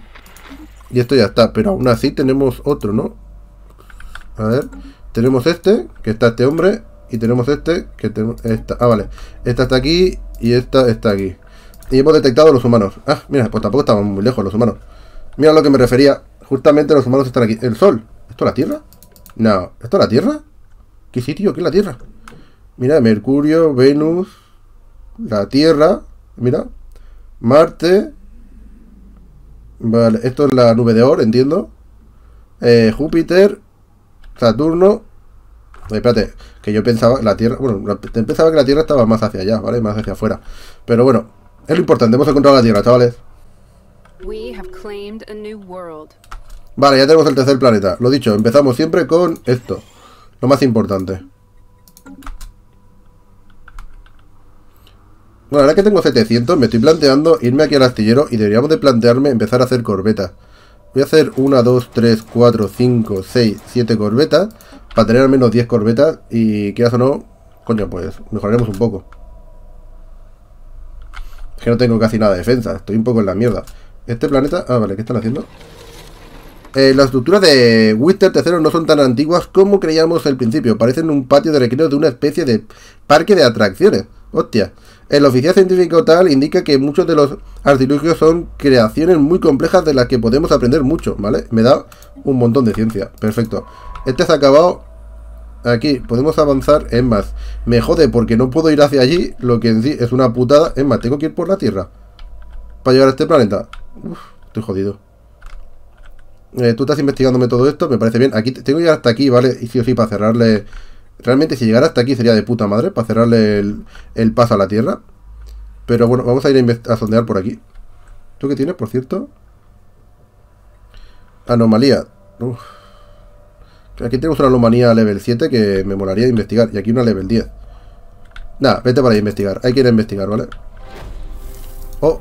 Y esto ya está, pero aún así tenemos otro, ¿no? A ver, tenemos este, que está este hombre, y tenemos este, que tenemos esta. Ah, vale. Esta está aquí y esta está aquí. Y hemos detectado los humanos. Ah, mira, pues tampoco estaban muy lejos los humanos. Mira a lo que me refería. Justamente los humanos están aquí. ¿El sol? ¿Esto es la Tierra? No. ¿Esto es la Tierra? ¿Qué sitio? ¿Qué es la Tierra? Mira, Mercurio, Venus, la Tierra. Mira. Marte. Vale, esto es la nube de Oort, entiendo. Eh, Júpiter, Saturno. Eh, espérate, que yo pensaba la Tierra. Bueno, pensaba que la Tierra estaba más hacia allá, ¿vale? Más hacia afuera. Pero bueno, es lo importante, hemos encontrado la Tierra, chavales. We have claimed a new world. Vale, ya tenemos el tercer planeta. Lo dicho, empezamos siempre con esto. Lo más importante. Bueno, ahora que tengo 700, me estoy planteando irme aquí al astillero y deberíamos de plantearme empezar a hacer corbetas. Voy a hacer 1, 2, 3, 4, 5, 6, 7 corbetas. Para tener al menos 10 corbetas y quieras o no, coño, pues mejoraremos un poco. Es que no tengo casi nada de defensa, estoy un poco en la mierda. Este planeta... Ah, vale, ¿qué están haciendo? Eh, las estructuras de Wister III no son tan antiguas como creíamos al principio. Parecen un patio de recreo de una especie de parque de atracciones. Hostia. El oficial científico tal indica que muchos de los artilugios son creaciones muy complejas de las que podemos aprender mucho, ¿vale? Me da un montón de ciencia. Perfecto. Este se ha acabado. Aquí podemos avanzar. Es más, me jode porque no puedo ir hacia allí, lo que en sí es una putada. Es más, tengo que ir por la Tierra para llegar a este planeta. Uf, estoy jodido. Eh, tú estás investigándome todo esto, me parece bien. Aquí te- tengo que llegar hasta aquí, ¿vale? Y sí o sí para cerrarle. Realmente si llegara hasta aquí sería de puta madre para cerrarle el, paso a la Tierra. Pero bueno, vamos a ir a, sondear por aquí. ¿Tú qué tienes, por cierto? Anomalía. Aquí tenemos una anomalía level 7 que me molaría investigar. Y aquí una level 10. Nada, vete para ahí a investigar. Hay que ir a investigar, ¿vale? Oh,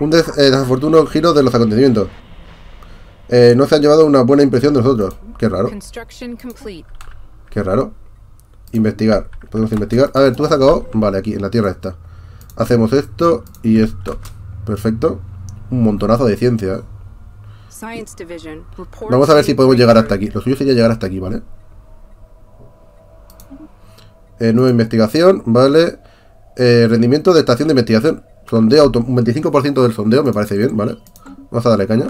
un eh, desafortunado giro de los acontecimientos. Eh, no se han llevado una buena impresión de nosotros. Qué raro, qué raro. Investigar. Podemos investigar. A ver, ¿tú has acabado? Vale, aquí, en la Tierra está. Hacemos esto y esto. Perfecto. Un montonazo de ciencia. ¿eh? Vamos a ver si podemos llegar hasta aquí. Lo suyo sería llegar hasta aquí, ¿vale? Eh, nueva investigación, ¿vale? Eh, rendimiento de estación de investigación. Sondeo, un 25% del sondeo, me parece bien, ¿vale? Vamos a darle caña.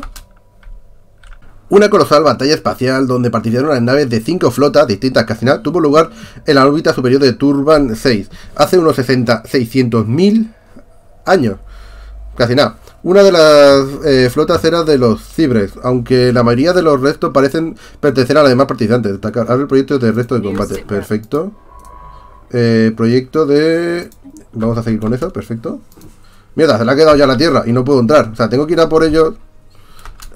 Una colosal batalla espacial donde participaron las naves de cinco flotas distintas casi nada tuvo lugar en la órbita superior de Turban 6 hace unos 60, 600.000 años. Casi nada. Una de las eh, flotas era de los Cibres, aunque la mayoría de los restos parecen pertenecer a las demás participantes. Destacar abre el proyecto de resto de combate. Perfecto. Eh, proyecto de... Vamos a seguir con eso, perfecto. Mierda, se le ha quedado ya la tierra y no puedo entrar. O sea, tengo que ir a por ellos.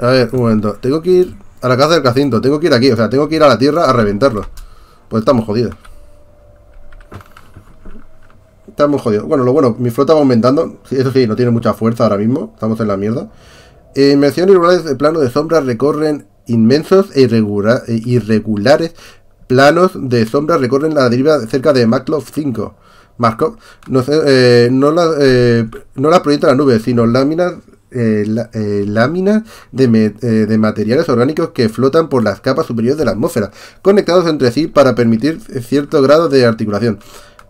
A ver, un momento. Tengo que ir a la casa del Cacinto. Tengo que ir aquí. O sea, tengo que ir a la tierra a reventarlo. Pues estamos jodidos. Estamos jodidos. Bueno, lo bueno, mi flota va aumentando. Eso sí, no tiene mucha fuerza ahora mismo. Estamos en la mierda. Eh, Inmersión irregulares de plano de sombras recorren inmensos e e irregulares planos de sombras recorren la deriva cerca de Maclof 5. Markov, no, eh, no, la, eh, no las proyecta la nube, sino láminas, eh, la- eh, láminas de, me- eh, de materiales orgánicos que flotan por las capas superiores de la atmósfera, conectados entre sí para permitir cierto grado de articulación.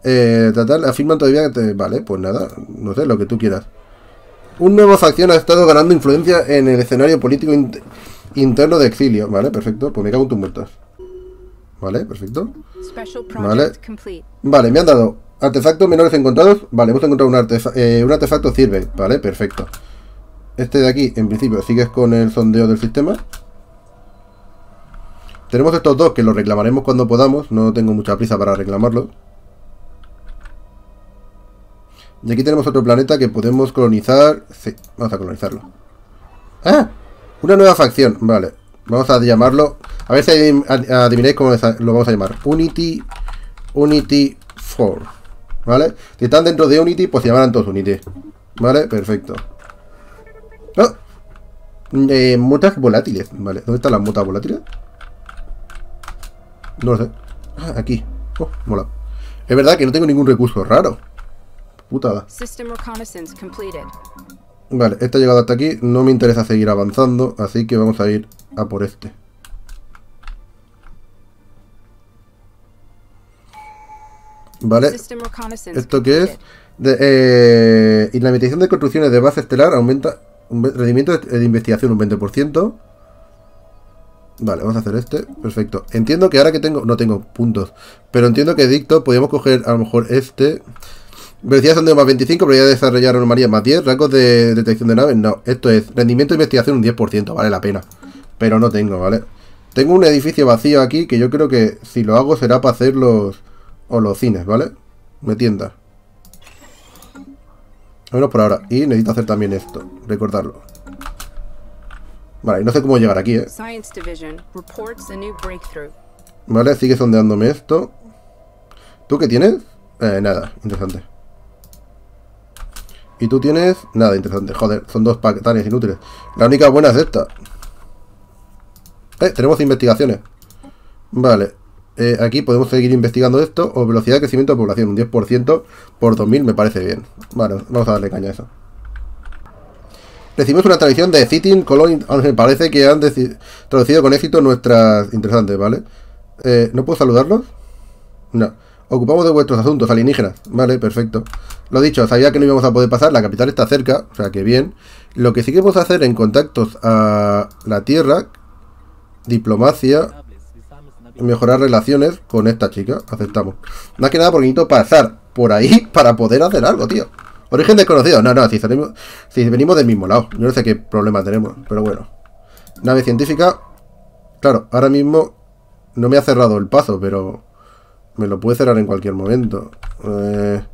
Eh, afirman todavía que... te- vale, pues nada, no sé, lo que tú quieras. Un nuevo facción ha estado ganando influencia en el escenario político int- interno de exilio. Vale, perfecto. Pues me cago en tus muertos. Vale, perfecto. Vale. Vale, me han dado artefactos menores encontrados. Vale, hemos encontrado un, artefa- eh, un artefacto sirve. Vale, perfecto. Este de aquí, en principio, sigues con el sondeo del sistema. Tenemos estos dos que los reclamaremos cuando podamos. No tengo mucha prisa para reclamarlos. Y aquí tenemos otro planeta que podemos colonizar. Sí, vamos a colonizarlo. ¡Ah! Una nueva facción. Vale. Vamos a llamarlo. A ver si adivináis cómo lo vamos a llamar. Unity. Unity 4. ¿Vale? Si están dentro de Unity, pues se llamarán todos Unity. ¿Vale? Perfecto. Eh, mutas volátiles. Vale. ¿Dónde están las mutas volátiles? No lo sé. Ah, aquí. Oh, mola. Es verdad que no tengo ningún recurso raro. Putada. Vale, este ha llegado hasta aquí. No me interesa seguir avanzando, así que vamos a ir a por este. Vale, ¿esto qué es? De, eh, y la investigación de construcciones de base estelar aumenta un rendimiento de, de investigación un 20%. Vale, vamos a hacer este. Perfecto. Entiendo que ahora que tengo... No tengo puntos. Pero entiendo que dicto podríamos coger a lo mejor este. Velocidad de más 25, probabilidad de desarrollar anomalía más 10, rasgos de detección de naves. No, esto es rendimiento de investigación un 10%, vale la pena. Pero no tengo, ¿vale? Tengo un edificio vacío aquí que yo creo que si lo hago será para hacer los... O los cines, ¿vale? Me tienda. Menos por ahora. Y necesito hacer también esto. Recordarlo. Vale, y no sé cómo llegar aquí, ¿eh? Vale, sigue sondeándome esto. ¿Tú qué tienes? Eh, nada, interesante. Y tú tienes... Nada, interesante. Joder, son dos paquetanes inútiles. La única buena es esta. Eh, tenemos investigaciones. Vale. Eh, aquí podemos seguir investigando esto. O velocidad de crecimiento de población. Un 10% por 2000 me parece bien. Vale, vamos a darle caña a eso. Recibimos una tradición de Sitting Colony. ah, Me parece que han traducido con éxito nuestras interesantes, ¿vale? Eh, ¿No puedo saludarlos? No. Ocupamos de vuestros asuntos alienígenas. Vale, perfecto. Lo dicho, sabía que no íbamos a poder pasar. La capital está cerca, o sea que bien. Lo que sí que podemos hacer en contactos a la Tierra, diplomacia, mejorar relaciones con esta chica. Aceptamos. Más que nada porque necesito pasar por ahí para poder hacer algo, tío. Origen desconocido. No, no, si, salimos, si venimos del mismo lado. Yo no sé qué problema tenemos, pero bueno. Nave científica. Claro, ahora mismo no me ha cerrado el paso, pero me lo puede cerrar en cualquier momento. Eh,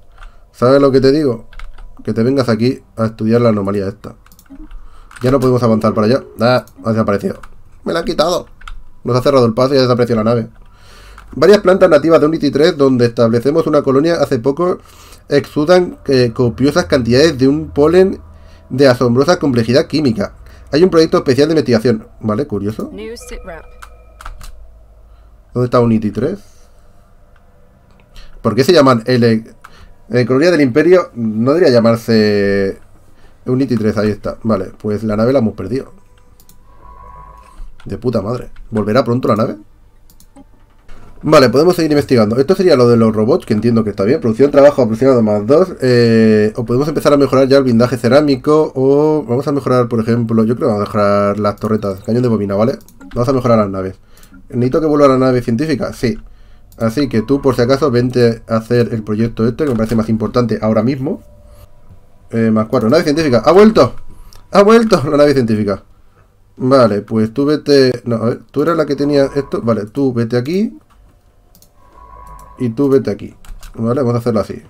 ¿Sabes lo que te digo? Que te vengas aquí a estudiar la anomalía esta. Ya no podemos avanzar para allá. Ah, ha desaparecido. Me la han quitado. Nos ha cerrado el paso y ha desaparecido la nave. Varias plantas nativas de Unity 3 donde establecemos una colonia hace poco exudan eh, copiosas cantidades de un polen de asombrosa complejidad química. Hay un proyecto especial de investigación. ¿Vale? Curioso. ¿Dónde está Unity 3? ¿Por qué se llaman L... Eh, Colonia del Imperio no debería llamarse Unity 3, ahí está. Vale, pues la nave la hemos perdido. De puta madre. ¿Volverá pronto la nave? Vale, podemos seguir investigando. Esto sería lo de los robots, que entiendo que está bien. Producción, trabajo aproximado más 2. o podemos empezar a mejorar ya el blindaje cerámico. O vamos a mejorar, por ejemplo, yo creo que vamos a mejorar las torretas, cañón de bobina, ¿vale? Vamos a mejorar las naves. ¿Necesito que vuelva a la nave científica? Sí. Así que tú, por si acaso, vente a hacer el proyecto este, que me parece más importante ahora mismo. Eh, más 4. Nave científica. ¡Ha vuelto! ¡Ha vuelto la nave científica! Vale, pues tú vete... No, a ver, tú eras la que tenía esto. Vale, tú vete aquí. Y tú vete aquí. Vale, vamos a hacerlo así.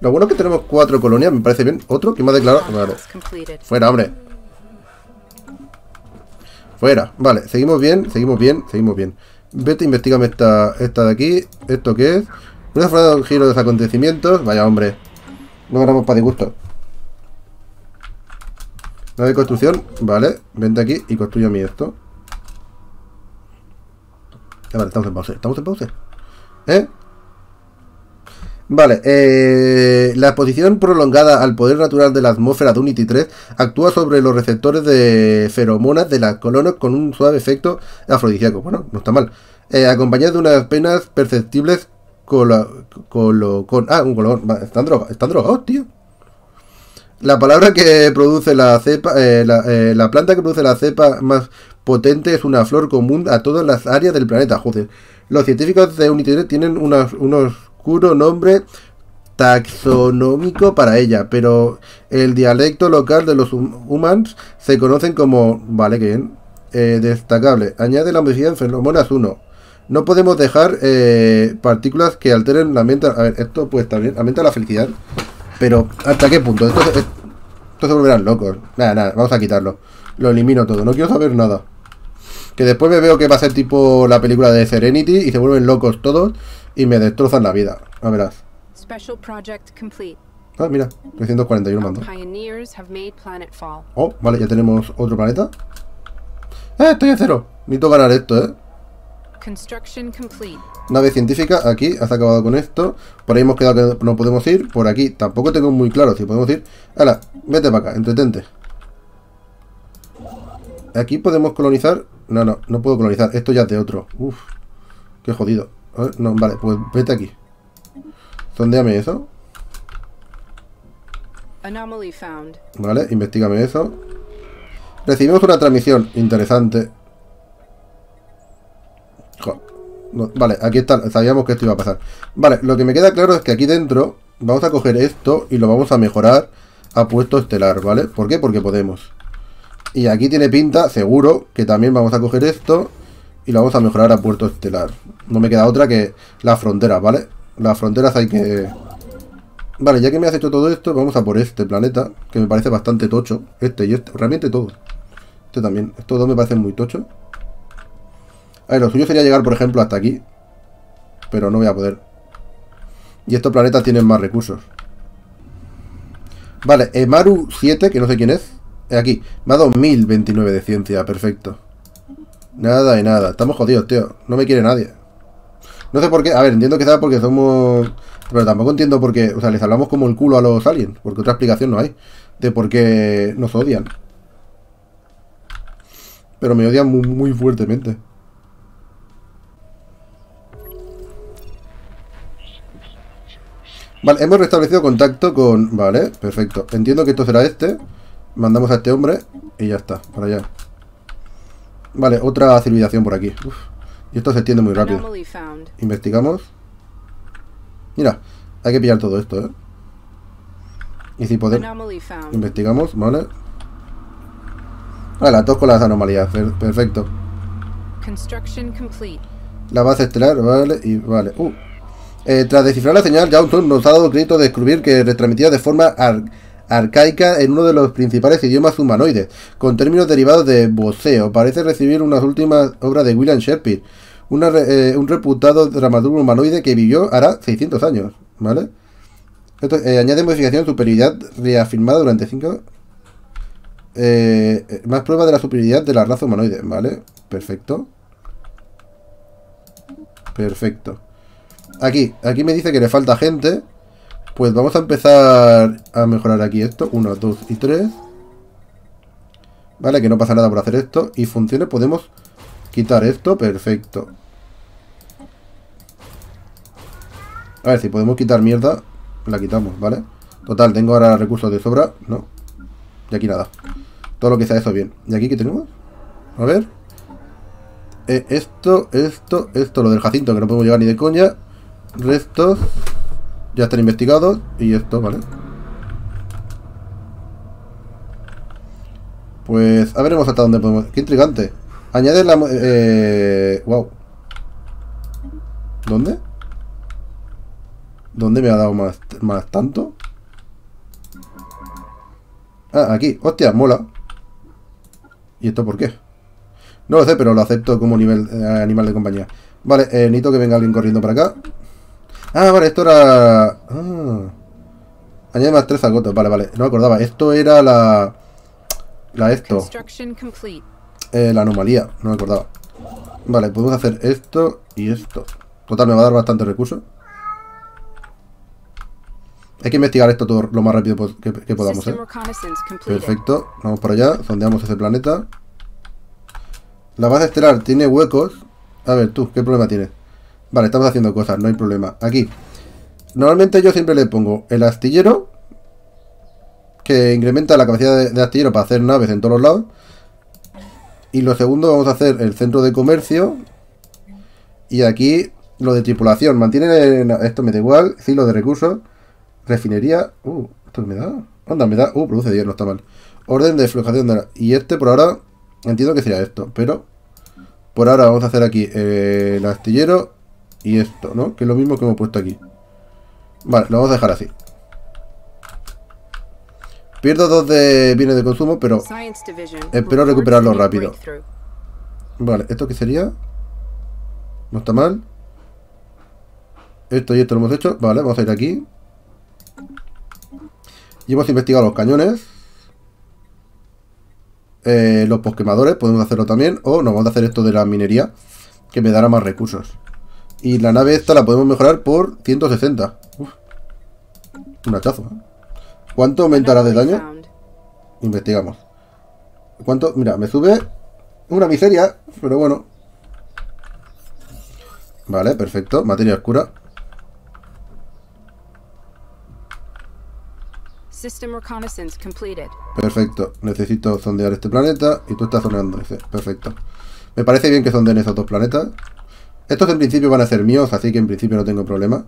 Lo bueno es que tenemos cuatro colonias, me parece bien. ¿Otro? ¿Quién me ha declarado? Vale. Fuera, hombre. Fuera. Vale, seguimos bien, seguimos bien, seguimos bien. Vete, investigame esta, esta de aquí. ¿Esto qué es? Una forma de un giro de los acontecimientos. Vaya, hombre. No ganamos para disgusto. Nave de construcción. Vale, vente aquí y construye a mí esto. Estamos en pause. ¿Estamos en pause? ¿Eh? Vale, eh, la exposición prolongada al poder natural de la atmósfera de Unity 3 actúa sobre los receptores de feromonas de las colonos con un suave efecto afrodisíaco. Bueno, no está mal. Eh, acompañado de unas penas perceptibles colo, colo- con... Ah, un color... Están, droga, están drogados, tío. La palabra que produce la cepa, eh, la, eh, la planta que produce la cepa más potente es una flor común a todas las áreas del planeta. Joder, los científicos de Unity 3 tienen unos- un oscuro nombre taxonómico para ella, pero el dialecto local de los hum- humans se conocen como, vale, que bien, eh, destacable. Añade la modificación feromonas 1. No podemos dejar eh, partículas que alteren la mente. A ver, esto pues también aumenta la felicidad. Pero, ¿hasta qué punto? Esto, se- esto se volverán locos. Nada, nada, vamos a quitarlo. Lo elimino todo, no quiero saber nada. Que después me veo que va a ser tipo la película de Serenity y se vuelven locos todos y me destrozan la vida. A verás. Special project complete. Ah, mira, 341 Our mando. Oh, vale, ya tenemos otro planeta. ¡Eh, estoy a cero! Necesito ganar esto, ¿eh? Nave científica, aquí, has acabado con esto. Por ahí hemos quedado que no podemos ir. Por aquí tampoco tengo muy claro si podemos ir. Hala, vete para acá, entretente. Aquí podemos colonizar. No, no, no puedo colonizar. Esto ya es de otro. Uf, qué jodido. A ver, no, vale, pues vete aquí. Sondéame eso. Vale, investigame eso. Recibimos una transmisión interesante. Vale, aquí está. Sabíamos que esto iba a pasar. Vale, lo que me queda claro es que aquí dentro vamos a coger esto y lo vamos a mejorar a puesto estelar, ¿vale? ¿Por qué? Porque podemos. Y aquí tiene pinta, seguro, que también vamos a coger esto y lo vamos a mejorar a puerto estelar. No me queda otra que las fronteras, ¿vale? Las fronteras hay que... Vale, ya que me has hecho todo esto, vamos a por este planeta, que me parece bastante tocho. Este y este, realmente todo. Este también. Estos dos me parecen muy tochos. A ver, lo suyo sería llegar, por ejemplo, hasta aquí. Pero no voy a poder. Y estos planetas tienen más recursos. Vale, Emaru 7, que no sé quién es. eh, Aquí, me ha dado 1029 de ciencia, perfecto. Nada y nada. Estamos jodidos, tío. No me quiere nadie. No sé por qué. A ver, entiendo que sea porque somos. Pero tampoco entiendo por qué. O sea, les hablamos como el culo a los aliens. Porque otra explicación no hay. De por qué nos odian. Pero me odian muy, muy fuertemente. Vale, hemos restablecido contacto con... Vale, perfecto. Entiendo que esto será este. Mandamos a este hombre y ya está, para allá. Vale, otra civilización por aquí. Uf. Y esto se extiende muy rápido. Investigamos. Mira, hay que pillar todo esto, ¿eh? Y si podemos... Investigamos, ¿vale? Ah, las dos con las anomalías, per- perfecto. La base estelar, vale, y vale. Uh. Eh, tras descifrar la señal, Johnson nos ha dado crédito de descubrir que retransmitía de forma ar- arcaica en uno de los principales idiomas humanoides, con términos derivados de voceo. Parece recibir unas últimas obras de William Shakespeare, eh, un reputado dramaturgo humanoide que vivió hará 600 años, ¿vale? Eh, añade modificación superioridad reafirmada durante 5... Eh, eh, más prueba de la superioridad de la raza humanoide, ¿vale? Perfecto. Perfecto. Aquí, aquí me dice que le falta gente. Pues vamos a empezar a mejorar aquí esto. 1, 2 y 3. Vale, que no pasa nada por hacer esto. Y funcione, podemos quitar esto. Perfecto. A ver, si podemos quitar mierda, la quitamos, ¿vale? Total, tengo ahora recursos de sobra. No. Y aquí nada. Todo lo que sea eso bien. ¿Y aquí qué tenemos? A ver. Eh, esto, esto, esto, lo del Jacinto, que no podemos llegar ni de coña. Restos. Ya están investigados. Y esto, ¿vale? Pues, a veremos hasta dónde podemos... Qué intrigante. Añade la... Eh, wow. ¿Dónde? ¿Dónde me ha dado más, más tanto? Ah, aquí. Hostia, mola. ¿Y esto por qué? No lo sé, pero lo acepto como nivel eh, animal de compañía. Vale, eh, necesito que venga alguien corriendo para acá. Ah, vale, esto era... Ah. Añade más tres agotos. Vale, vale. No me acordaba. Esto era la... La esto. Eh, la anomalía. No me acordaba. Vale, podemos hacer esto y esto. Total, me va a dar bastante recursos. Hay que investigar esto todo lo más rápido que, que podamos, ¿eh? Perfecto, vamos para allá, sondeamos ese planeta. La base estelar tiene huecos. A ver, tú, ¿qué problema tienes? Vale, estamos haciendo cosas, no hay problema. Aquí. Normalmente yo siempre le pongo el astillero. Que incrementa la capacidad de, astillero para hacer naves en todos los lados. Y lo segundo vamos a hacer el centro de comercio. Y aquí lo de tripulación. Mantiene esto me da igual. Sí, lo de recursos. Refinería. Uh, ¿esto me da? Anda, me da. Uh, produce 10, no está mal. Orden de flojación de la... Y este por ahora. Entiendo que sería esto, pero. Por ahora vamos a hacer aquí eh, el astillero y esto, ¿no? Que es lo mismo que hemos puesto aquí. Vale, lo vamos a dejar así. Pierdo dos de bienes de consumo, pero... Espero recuperarlo rápido. Vale, ¿esto qué sería? No está mal. Esto y esto lo hemos hecho. Vale, vamos a ir aquí. Y hemos investigado los cañones. Eh, los posquemadores, podemos hacerlo también. O nos vamos a hacer esto de la minería, que me dará más recursos. Y la nave esta la podemos mejorar por 160. Uf. Un hachazo. ¿eh? ¿Cuánto aumentará de daño? Investigamos. ¿Cuánto? Mira, me sube una miseria, pero bueno. Vale, perfecto. Materia oscura. System reconnaissance completed. Perfecto. Necesito sondear este planeta y tú estás sondeando ese. Perfecto. Me parece bien que sondeen esos dos planetas. Estos en principio van a ser míos, así que en principio no tengo problema.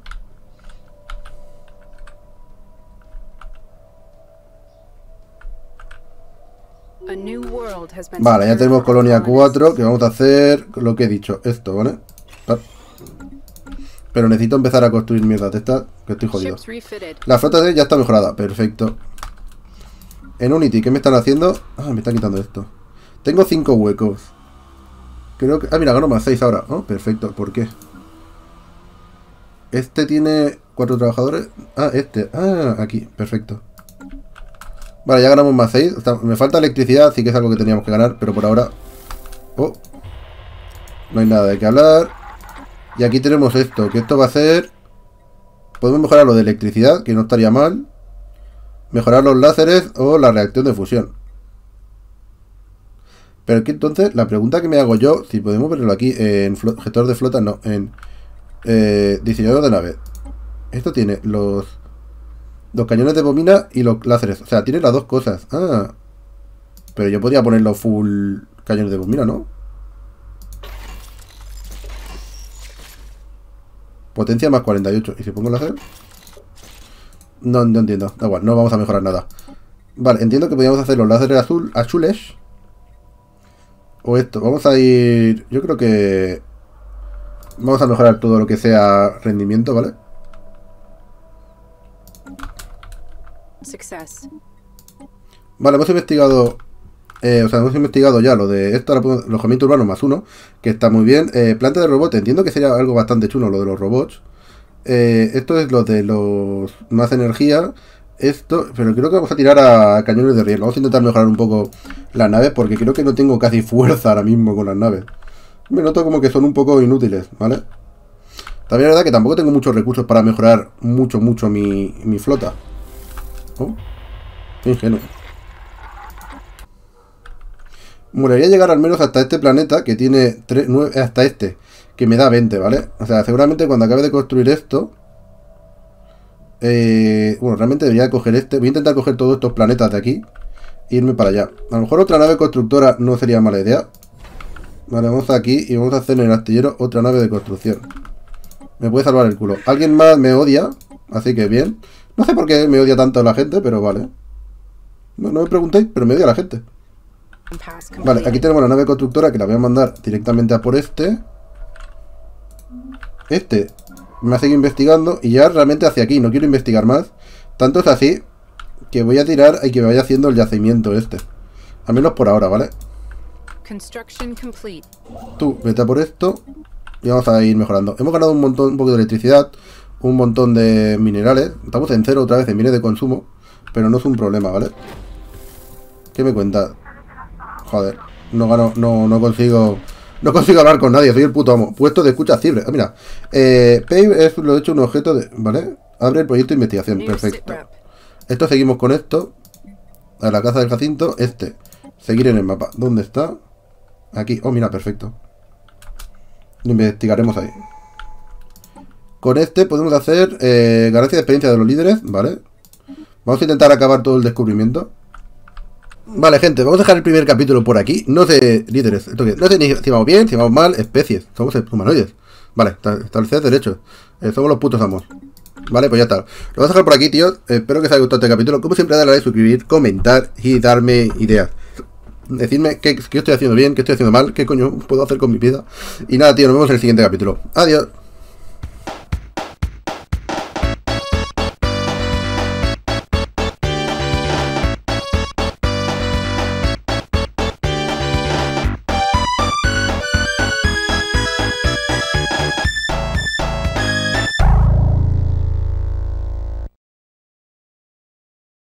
Vale, ya tenemos colonia colonists. 4, que vamos a hacer lo que he dicho, esto, ¿vale? Pero necesito empezar a construir mierda de estas, que estoy jodido. La flota de ya está mejorada, perfecto. En Unity, ¿qué me están haciendo? Ah, me están quitando esto. Tengo 5 huecos. Creo que... Ah, mira, gano más 6 ahora. Oh, perfecto, ¿por qué? Este tiene 4 trabajadores. Ah, este. Ah, aquí, perfecto. Vale, ya ganamos más 6. me falta electricidad, sí que es algo que teníamos que ganar, pero por ahora... Oh. No hay nada de qué hablar. Y aquí tenemos esto, que esto va a ser... Podemos mejorar lo de electricidad, que no estaría mal. Mejorar los láseres o la reacción de fusión. Pero que entonces, la pregunta que me hago yo, si podemos verlo aquí en gestor de flota, no, en eh, diseñador de nave. Esto tiene los los cañones de bobina y los láseres. O sea, tiene las dos cosas. Ah. Pero yo podría ponerlo full cañones de bobina, ¿no? Potencia más 48. ¿Y si pongo láser? No, no entiendo. Da igual, no vamos a mejorar nada. Vale, entiendo que podríamos hacer los láseres azul, azules. O esto. Vamos a ir... Yo creo que... Vamos a mejorar todo lo que sea rendimiento, ¿vale? Success. Vale, hemos investigado... eh, o sea, hemos investigado ya lo de esto, alojamiento urbano más uno, que está muy bien. Eh, planta de robot, entiendo que sería algo bastante chulo lo de los robots. Eh, esto es lo de los más energía. Esto, pero creo que vamos a tirar a cañones de riel. Vamos a intentar mejorar un poco las naves porque creo que no tengo casi fuerza ahora mismo con las naves. Me noto como que son un poco inútiles, ¿vale? También es verdad que tampoco tengo muchos recursos para mejorar mucho, mucho mi, mi flota. Oh, qué ingenuo. Llegar al menos hasta este planeta que tiene 3, 9, hasta este, que me da 20, ¿vale? O sea, seguramente cuando acabe de construir esto... eh, bueno, realmente debería coger este. Voy a intentar coger todos estos planetas de aquí e irme para allá. A lo mejor otra nave constructora no sería mala idea. Vale, vamos aquí y vamos a hacer en el astillero otra nave de construcción. Me puede salvar el culo. Alguien más me odia, así que bien. No sé por qué me odia tanto la gente, pero vale. No, no me preguntéis, pero me odia la gente. Vale, aquí tenemos la nave constructora que la voy a mandar directamente a por este. Este me ha seguido investigando y ya realmente hacia aquí, no quiero investigar más. Tanto es así que voy a tirar y que me vaya haciendo el yacimiento este. Al menos por ahora, ¿vale? Construction complete. Tú, vete a por esto y vamos a ir mejorando. Hemos ganado un montón, un poco de electricidad, un montón de minerales. Estamos en cero otra vez en bienes de consumo, pero no es un problema, ¿vale? ¿Qué me cuenta? Joder, no gano, no, no consigo, no consigo hablar con nadie, soy el puto amo. Puesto de escucha cibre. Ah, mira, eh, Pave es lo he hecho un objeto de, ¿vale? Abre el proyecto de investigación. Perfecto. Esto seguimos con esto. A la casa del Jacinto. Este. Seguir en el mapa. ¿Dónde está? Aquí. Oh, mira, perfecto. Lo investigaremos ahí. Con este podemos hacer eh, ganancia de experiencia de los líderes, ¿vale? Vamos a intentar acabar todo el descubrimiento. Vale, gente, vamos a dejar el primer capítulo por aquí. No sé, líderes, no sé ni si vamos bien, si vamos mal, especies. Somos humanoides. Vale, esta- establecer derechos. Eh, somos los putos amos. Vale, pues ya está. Lo vamos a dejar por aquí, tíos. Espero que os haya gustado este capítulo. Como siempre, darle a like, suscribir, comentar y darme ideas. Decidme qué, qué estoy haciendo bien, qué estoy haciendo mal, qué coño puedo hacer con mi vida. Y nada, tío, nos vemos en el siguiente capítulo. Adiós.